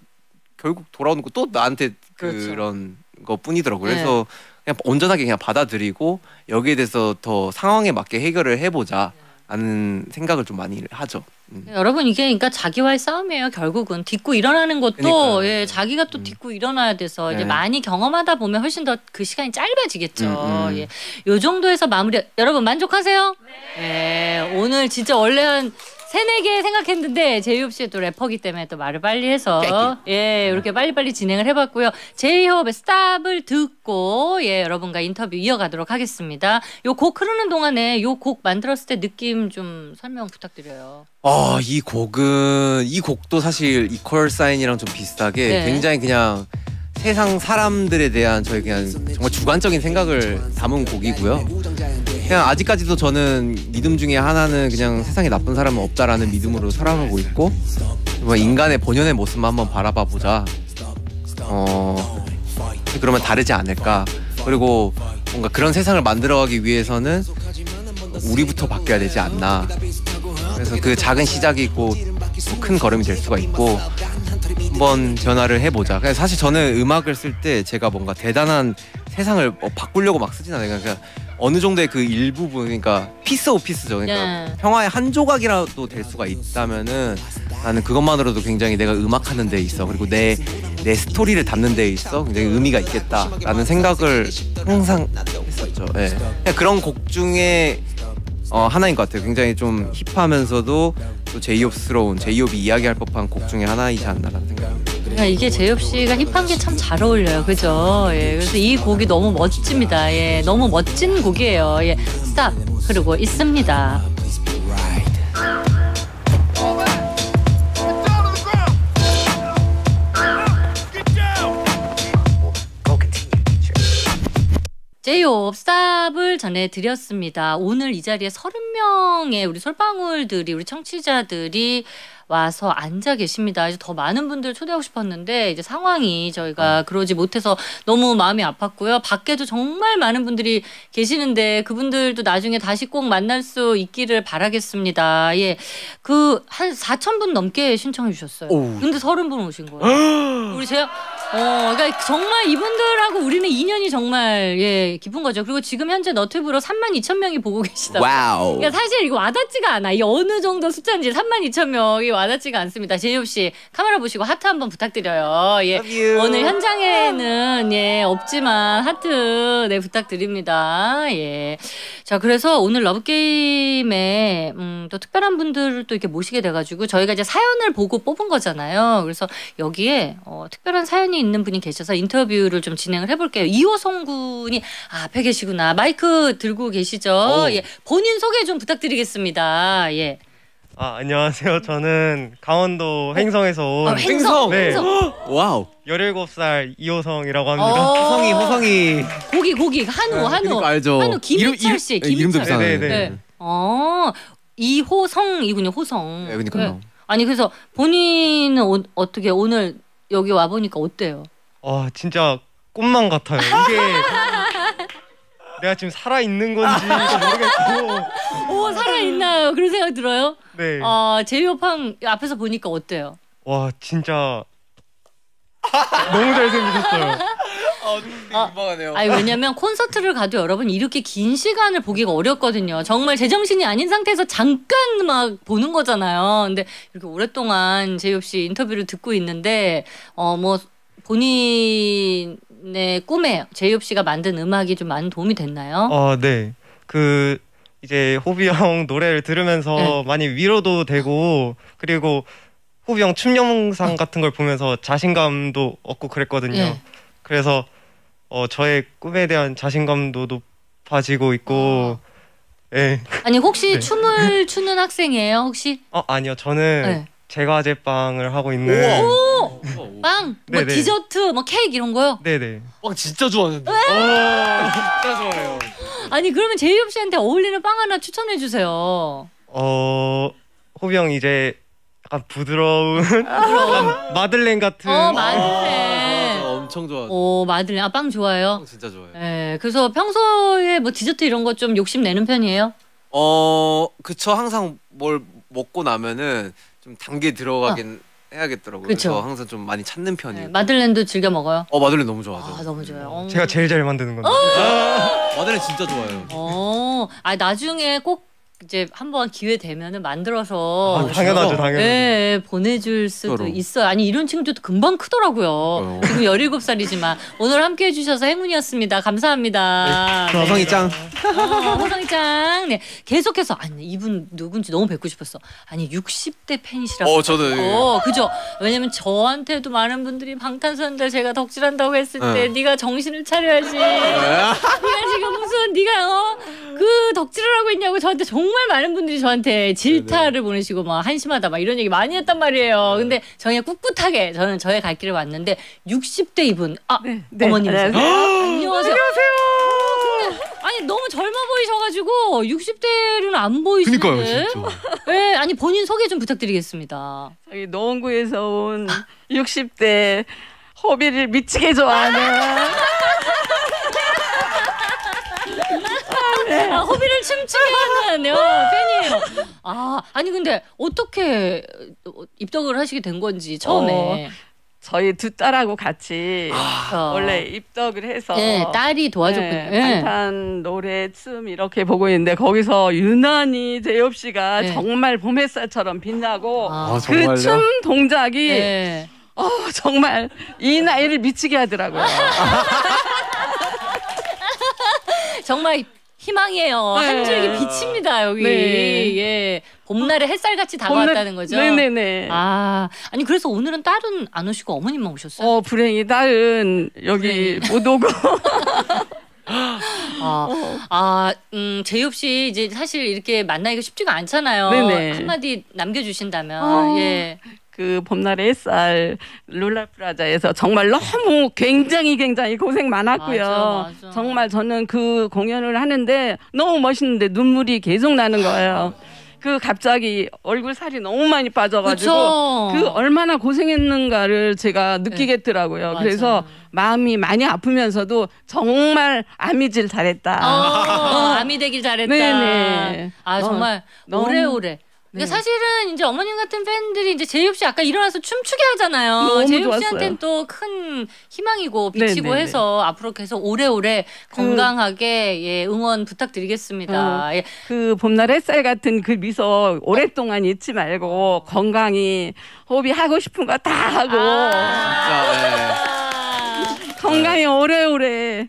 B: 결국 돌아오는 거 또 나한테
A: 그렇죠.
B: 그런 것 뿐이더라고요.
A: 네.
B: 그래서 그냥 온전하게 그냥 받아들이고 여기에 대해서 더 상황에 맞게 해결을 해보자. 라는 생각을 좀 많이 하죠. 음.
A: 여러분 이게 그러니까 자기와의 싸움이에요. 결국은 딛고 일어나는 것도
B: 그러니까요.
A: 예, 자기가 또 딛고 일어나야 돼서 이제
B: 네.
A: 많이 경험하다 보면 훨씬 더 그 시간이 짧아지겠죠.
B: 음, 음.
A: 예. 요 정도에서 마무리. 여러분 만족하세요? 네. 오늘 진짜 원래 한 세네 개 생각했는데 제이홉 씨의 또 래퍼기 때문에 또 말을 빨리 해서 예 이렇게 빨리빨리 진행을 해봤고요. 제이홉의 스탑을 듣고 예 여러분과 인터뷰 이어가도록 하겠습니다. 요 곡 흐르는 동안에 요 곡 만들었을 때 느낌 좀 설명 부탁드려요.
B: 아, 이 곡은 이 곡도 사실 이퀄 사인이랑 좀 비슷하게
A: 네.
B: 굉장히 그냥 세상 사람들에 대한 저희 그냥 정말 주관적인 생각을 담은 곡이고요. 그냥 아직까지도 저는 믿음 중에 하나는 그냥 세상에 나쁜 사람은 없다라는 믿음으로 살아가고 있고 뭐 인간의 본연의 모습만 한번 바라봐 보자. 어 그러면 다르지 않을까. 그리고 뭔가 그런 세상을 만들어가기 위해서는 우리부터 바뀌어야 되지 않나. 그래서 그 작은 시작이고 또 큰 걸음이 될 수가 있고 한번 변화를 해보자. 사실 저는 음악을 쓸 때 제가 뭔가 대단한 세상을 뭐 바꾸려고 막 쓰진 않아요. 그러니까 어느 정도의 그 일부분, 그러니까 piece of peace죠. 그러니까
A: 네.
B: 평화의 한 조각이라도 될 수가 있다면은 나는 그것만으로도 굉장히 내가 음악하는 데 있어 그리고 내 내 스토리를 담는 데 있어 굉장히 의미가 있겠다라는 생각을 항상 했었죠. 예. 그냥 그런 곡 중에 어, 하나인 것 같아요. 굉장히 좀 힙하면서도 또 제이홉스러운 제이홉이 이야기할 법한 곡 중에 하나이지 않나라는.
A: 그러니까 이게 제이홉 씨가 힙한 게 참 잘 어울려요. 그죠? 예. 그래서 이 곡이 너무 멋집니다. 예. 너무 멋진 곡이에요. 예. 스탑 흐르고 있습니다. 제이홉 라디오 stop을 전해드렸습니다. 오늘 이 자리에 30명의 우리 솔방울들이, 우리 청취자들이 와서 앉아 계십니다. 이제 더 많은 분들 초대하고 싶었는데 이제 상황이 저희가 그러지 못해서 너무 마음이 아팠고요. 밖에도 정말 많은 분들이 계시는데 그분들도 나중에 다시 꼭 만날 수 있기를 바라겠습니다. 예. 그 한 4천 분 넘게 신청해 주셨어요.
B: 오우.
A: 근데 30분 오신 거예요. 우리 제가 어, 그러니까 정말 이분들하고 우리는 인연이 정말 예 깊은 거죠. 그리고 지금 현재 너튜브로 3만 2천 명이 보고 계시다.
B: wow.
A: 그러니까 사실 이거 와닿지가 않아. 이 어느 정도 숫자인지 3만 2천 명이 와닿지가 않습니다. 제이홉 씨 카메라 보시고 하트 한번 부탁드려요. 예. 오늘 현장에는 예 없지만 하트 네 부탁드립니다. 예. 자 그래서 오늘 러브 게임에 음, 또 특별한 분들을 또 이렇게 모시게 돼가지고 저희가 이제 사연을 보고 뽑은 거잖아요. 그래서 여기에 어, 특별한 사연이 있는 분이 계셔서 인터뷰를 좀 진행을 해볼게요. 이호성 군이 아, 앞에 계시구나. 마이크 들고 계시죠?
B: 오.
A: 예. 본인 소개 좀 부탁드리겠습니다. 예.
F: 아 안녕하세요. 저는 강원도 횡성에서 온
A: 어, 횡성.
F: 네.
A: 횡성.
B: wow.
F: 17살 이호성이라고 합니다.
A: 어.
B: 호성이 호성이.
A: 고기 고기 한우 한우.
B: 그러니까 알죠.
A: 한우 김희철 씨,
B: 이름, 이름도
A: 김희철.
B: 비슷하네.
F: 네, 네,
A: 네. 어 이호성이군요. 호성.
B: 네, 그러니까요.
A: 아니 그래서 본인은 오, 어떻게 오늘 여기 와 보니까 어때요?
F: 와 진짜 꿈만 같아요. 이게 내가 지금 살아 있는 건지 모르겠고.
A: 오 살아 있나요? 그런 생각 들어요?
F: 네.
A: 어 제이홉팡 앞에서 보니까 어때요?
F: 와 진짜 너무 잘생기셨어요.
B: 민망하네요.
A: 아니 왜냐면 콘서트를 가도 여러분 이렇게 긴 시간을 보기가 어렵거든요. 정말 제정신이 아닌 상태에서 잠깐 막 보는 거잖아요. 근데 이렇게 오랫동안 제이홉 씨 인터뷰를 듣고 있는데 어 뭐 본인 의 꿈에 제이홉 씨가 만든 음악이 좀 많은 도움이 됐나요?
F: 어 네. 그 이제 호비 형 노래를 들으면서
A: 네.
F: 많이 위로도 되고 그리고 호비 형 춤 영상 같은 걸 보면서 자신감도 얻고 그랬거든요.
A: 예.
F: 그래서 어 저의 꿈에 대한 자신감도 높아지고 있고 예.
A: 아니 혹시
F: 네.
A: 춤을 추는 학생이에요? 혹시?
F: 어 아니요. 저는
A: 네.
F: 제과 제빵을 하고 있는
A: 오! 빵, 뭐
F: 네네.
A: 디저트, 뭐 케이크 이런 거요?
F: 네네.
B: 빵 진짜 좋아하는데. 진짜 좋아해요.
A: 아니 그러면 제이홉 씨한테 어울리는 빵 하나 추천해 주세요.
F: 어 호비 형 이제 약간 부드러운 약간 마들렌 같은
B: 어저
A: 마들렌.
B: 엄청 좋아.
A: 오 마들렌. 아 빵 좋아요.
B: 빵 진짜 좋아해요.
A: 네, 그래서 평소에 뭐 디저트 이런 거 좀 욕심 내는 편이에요?
B: 어 그쵸 항상 뭘 먹고 나면은 좀단게 들어가긴 해야겠더라고요.
A: 어. 그쵸.
B: 그래서 항상 좀 많이 찾는 편이에요.
A: 네, 마들렌도 즐겨 먹어요.
B: 어 마들렌 너무 좋아하죠.
A: 아 너무 좋아요. 어.
F: 제가 제일 잘 만드는 건데.
B: 마들렌 진짜 좋아해요.
A: 어, 아 나중에 꼭 이제 한번 기회 되면은 만들어서
F: 아, 당연하죠, 당연하죠.
A: 네, 보내줄 수도
B: 서로.
A: 있어요. 아니 이런 친구들도 금방 크더라고요.
B: 어.
A: 지금 17살이지만 오늘 함께 해주셔서 행운이었습니다. 감사합니다.
B: 네, 호성이 짱.
A: 어, 호성이 짱. 네, 계속해서 아니 이분 누군지 너무 뵙고 싶었어. 아니 60대 팬이시라고.
B: 어 저도
A: 어, 그죠. 왜냐면 저한테도 많은 분들이 방탄소년단 제가 덕질한다고 했을 때
B: 응.
A: 네가 정신을 차려야지. 네가 지금 무슨 네가 어? 그 덕질을 하고 있냐고 저한테 정말 많은 분들이 저한테 질타를 보내시고 막 한심하다 막 이런 얘기 많이 했단 말이에요. 근데 저희 꿋꿋하게 저는 저의 갈 길을 왔는데 60대 이분. 아 어머님 안녕하세요. 아니 너무 젊어 보이셔가지고 60대는 안 보이시는데. 네, 아니 본인 소개 좀 부탁드리겠습니다.
G: 저기 노원구에서 온 60대 호비를 미치게 좋아하는
A: 아, 호비를 춤추게 하는 어, 팬이에요. 아, 아니 근데 어떻게 어, 입덕을 하시게 된 건지 처음에.
G: 저희 두 딸하고 같이
A: 어.
G: 원래 입덕을 해서
A: 네, 딸이 도와줬군요.
G: 네,
A: 네.
G: 방탄 노래 춤 이렇게 보고 있는데 거기서 유난히 제이홉 씨가
A: 네.
G: 정말 봄 햇살처럼 빛나고
A: 아,
B: 아, 정말요?
G: 그춤 동작이
A: 네.
G: 어, 정말 이 나이를 미치게 하더라고요.
A: 정말 희망이에요.
G: 네.
A: 한 줄기 빛입니다 여기.
G: 네.
A: 예, 봄날에 햇살같이 다가왔다는 거죠.
G: 네네네.
A: 아, 아니 그래서 오늘은 딸은 안 오시고 어머님만 오셨어요?
G: 어 불행히 딸은 여기 못 오고
A: 아, 아, 음, 제이홉 씨 이제 사실 이렇게 만나기가 쉽지가 않잖아요.
G: 네네.
A: 한마디 남겨주신다면,
G: 어.
A: 예.
G: 그 봄날의 햇살 룰라프라자에서 정말 너무 굉장히 굉장히 고생 많았고요.
A: 맞아, 맞아.
G: 정말 저는 그 공연을 하는데 너무 멋있는데 눈물이 계속 나는 거예요. 그 갑자기 얼굴 살이 너무 많이 빠져가지고
A: 그쵸.
G: 그 얼마나 고생했는가를 제가 느끼겠더라고요.
A: 네.
G: 그래서 마음이 많이 아프면서도 정말 아미질 잘했다.
A: 어, 아미 되길 잘했다.
G: 네네.
A: 아
G: 어,
A: 정말
G: 너무-
A: 오래오래. 그러니까
G: 네.
A: 사실은 이제 어머님 같은 팬들이 이제 제이홉 씨 아까 일어나서 춤추게 하잖아요. 제이홉. 씨한테는 또 큰 희망이고 빛이고
G: 네네네.
A: 해서 앞으로 계속 오래오래
G: 그-
A: 건강하게 예, 응원 부탁드리겠습니다.
G: 어.
A: 예.
G: 그 봄날 햇살 같은 그 미소 오랫동안 잊지 말고 건강히 호흡이 하고 싶은 거 다 하고
B: 진짜 네.
A: 아,
G: 건강히 오래오래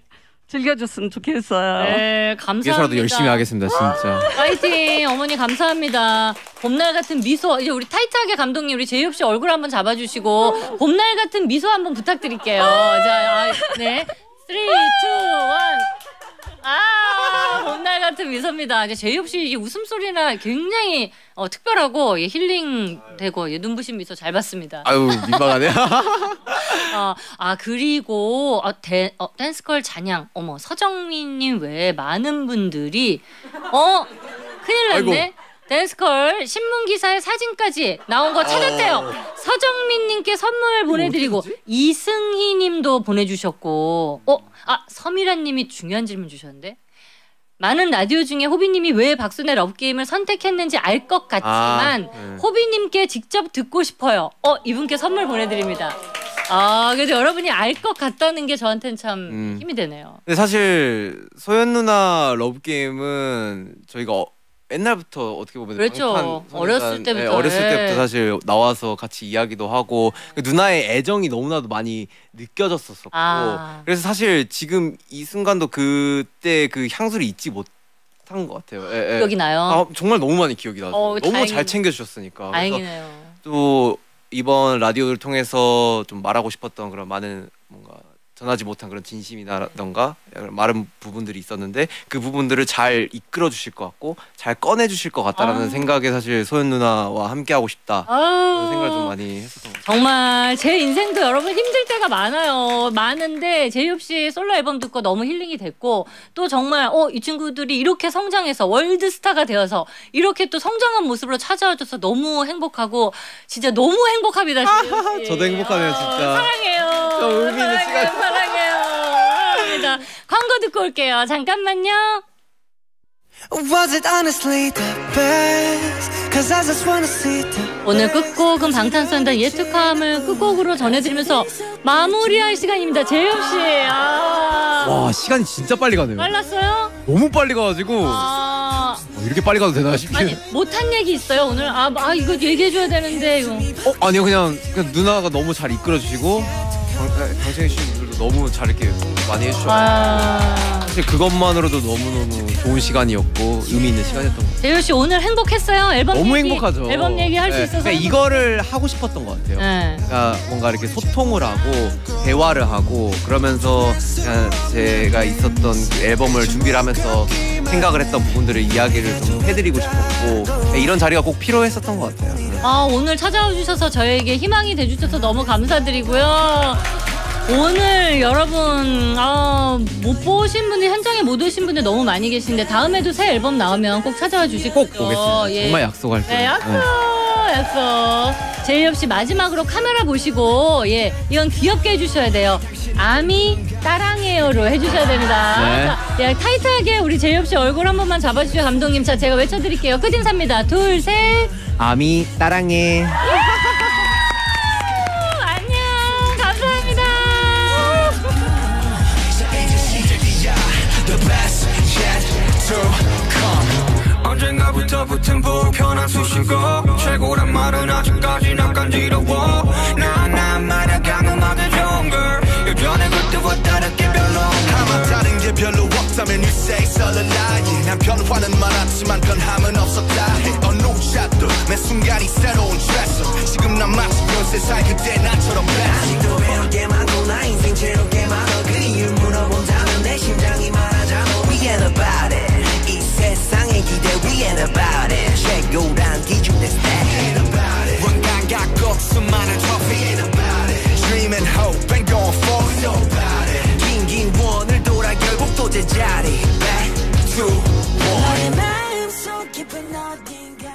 G: 즐겨줬으면 좋겠어요.
A: 네, 감사합니다.
B: 위해서라도 열심히 하겠습니다 진짜.
A: 파이팅 어머니 감사합니다. 봄날 같은 미소 이제 우리 타이트하게 감독님 우리 제이홉 씨 얼굴 한번 잡아주시고 봄날 같은 미소 한번 부탁드릴게요. 자, 아, 네, 3, 2, 같은 미소입니다. 이제 제이홉 씨 웃음소리나 굉장히 어, 특별하고 예, 힐링되고 예, 눈부신 미소 잘 봤습니다.
B: 아유 민망하네요.
A: 어, 아 그리고 어, 댄, 어, 댄스컬 잔양 어머 서정민님 외에 많은 분들이 어 큰일 났네
B: 아이고.
A: 댄스컬 신문 기사에 사진까지 나온 거 찾았대요 서정민님께 선물 보내드리고 이승희님도 보내주셨고 어 아 서미라님이 중요한 질문 주셨는데 많은 라디오 중에 호비님이 왜 박순의 러브게임을 선택했는지 알 것 같지만
B: 아, 네.
A: 호비님께 직접 듣고 싶어요. 어 이분께 선물 보내드립니다. 아 그래도 여러분이 알 것 같다는 게 저한테는 참
B: 음.
A: 힘이 되네요.
B: 근데 사실 소현 누나 러브 게임은 저희가 어, 옛날부터 어떻게 보면
A: 그렇죠. 어렸을 때부터,
B: 네, 어렸을
A: 예.
B: 때부터 사실 나와서 같이 이야기도 하고 그 누나의 애정이 너무나도 많이 느껴졌었었고
A: 아.
B: 그래서 사실 지금 이 순간도 그때 그 향수를 잊지 못 한 것 같아요. 예, 예.
A: 기억이 나요.
B: 아, 정말 너무 많이 기억이 나죠.
A: 어,
B: 너무
A: 다행-
B: 잘 챙겨주셨으니까.
A: 다행이네요.
B: 또 이번 라디오를 통해서 좀 말하고 싶었던 그런 많은 뭔가 전하지 못한 그런 진심이라던가 많은 부분들이 있었는데 그 부분들을 잘 이끌어 주실 것 같고 잘 꺼내 주실 것 같다라는
A: 아.
B: 생각에 사실 소현 누나와 함께 하고 싶다 그런
A: 아유.
B: 생각을 좀 많이 했었던 것 같아요.
A: 정말 제 인생도 여러분 힘들 때가 많아요. 많은데 제이홉 씨 솔로 앨범 듣고 너무 힐링이 됐고 또 정말 어 이 친구들이 이렇게 성장해서 월드 스타가 되어서 이렇게 또 성장한 모습으로 찾아와 줘서 너무 행복하고 진짜 너무 행복합니다. 씨.
B: 저도 행복하네요, 진짜.
A: 아, 사랑해요.
B: 저
A: 사랑해요.
B: 시간.
A: 사랑해요. 광고 듣고 올게요. 잠깐만요.
E: Was it honestly the best? Cause I just wanna see the
A: 오늘 끝곡은 방탄소년단 예특함을 끝곡으로 전해드리면서 마무리할 시간입니다. 재엽 씨. 아.
B: 와 시간이 진짜 빨리 가네요.
A: 빨랐어요?
B: 너무 빨리 가가지고
A: 아.
B: 어, 이렇게 빨리 가도 되나
A: 아니
B: 싶긴.
A: 못한 얘기 있어요 오늘 아, 아 이거 얘기해줘야 되는데 이거
B: 어 아니요 그냥, 그냥 누나가 너무 잘 이끌어 주시고 당신의 씨들도 너무 잘 이렇게 많이 해주셔서
A: 아
B: 사실 그것만으로도 너무 너무 좋은 시간이었고 의미 있는 시간이었던 것 같아요.
A: 재효 씨 오늘 행복했어요 앨범
B: 너무
A: 얘기,
B: 행복하죠.
A: 앨범 얘기 할 수
B: 네,
A: 있어서
B: 그러니까 이거를 하고 싶었던 것 같아요.
A: 네.
B: 그러니까 뭔가 이렇게 소통을 하고 대화를 하고 그러면서 제가 있었던 그 앨범을 준비를 하면서 생각을 했던 부분들을 이야기를 좀 해드리고 싶었고 네, 이런 자리가 꼭 필요했었던 것 같아요.
A: 아 오늘 찾아와 주셔서 저에게 희망이 돼주셔서 너무 감사드리고요. 오늘 여러분 아, 못 보신 분이 현장에 못 오신 분들 너무 많이 계신데 다음에도 새 앨범 나오면 꼭 찾아와 주시고
B: 꼭 보겠습니다.
A: 예.
B: 정말 약속할게요.
A: 네, 약속, 약속. 제이홉 씨 마지막으로 카메라 보시고 예 이건 귀엽게 해주셔야 돼요. 아미 따랑해요로 해주셔야 됩니다.
B: 네.
A: 자, 예, 타이트하게 우리 제이홉 씨 얼굴 한 번만 잡아주시죠 감독님. 자 제가 외쳐드릴게요. 끝인사입니다. 둘, 셋.
B: 아미 따랑해.
H: 붙은 불편한 수식어 최고란 말은 아직까지 난 간지러워. 나난 말야 강음하게 좋은 걸. 예전에 그때와 다르게 별로
I: 아마 다른 게 별로 없다면 you say so lie 난 변화는 많았지만 변함은 없었다. 해 어느 샷도 매 순간이 새로운 트레서 지금 난 마치 연세살 그때 나처럼
D: 아직도 배울 게 많고 나 인생 채울 게 많아. 그 이유 물어본다면 내 심장이 말하잖아 We ain't about it ain't about it. 최고란 기준에 stand 원간 갖고 수많은 trophy Dream and hope and going for it.
H: About it 긴긴 원을 돌아
J: 결국 또 제자리 Back to one. 깊은 어딘가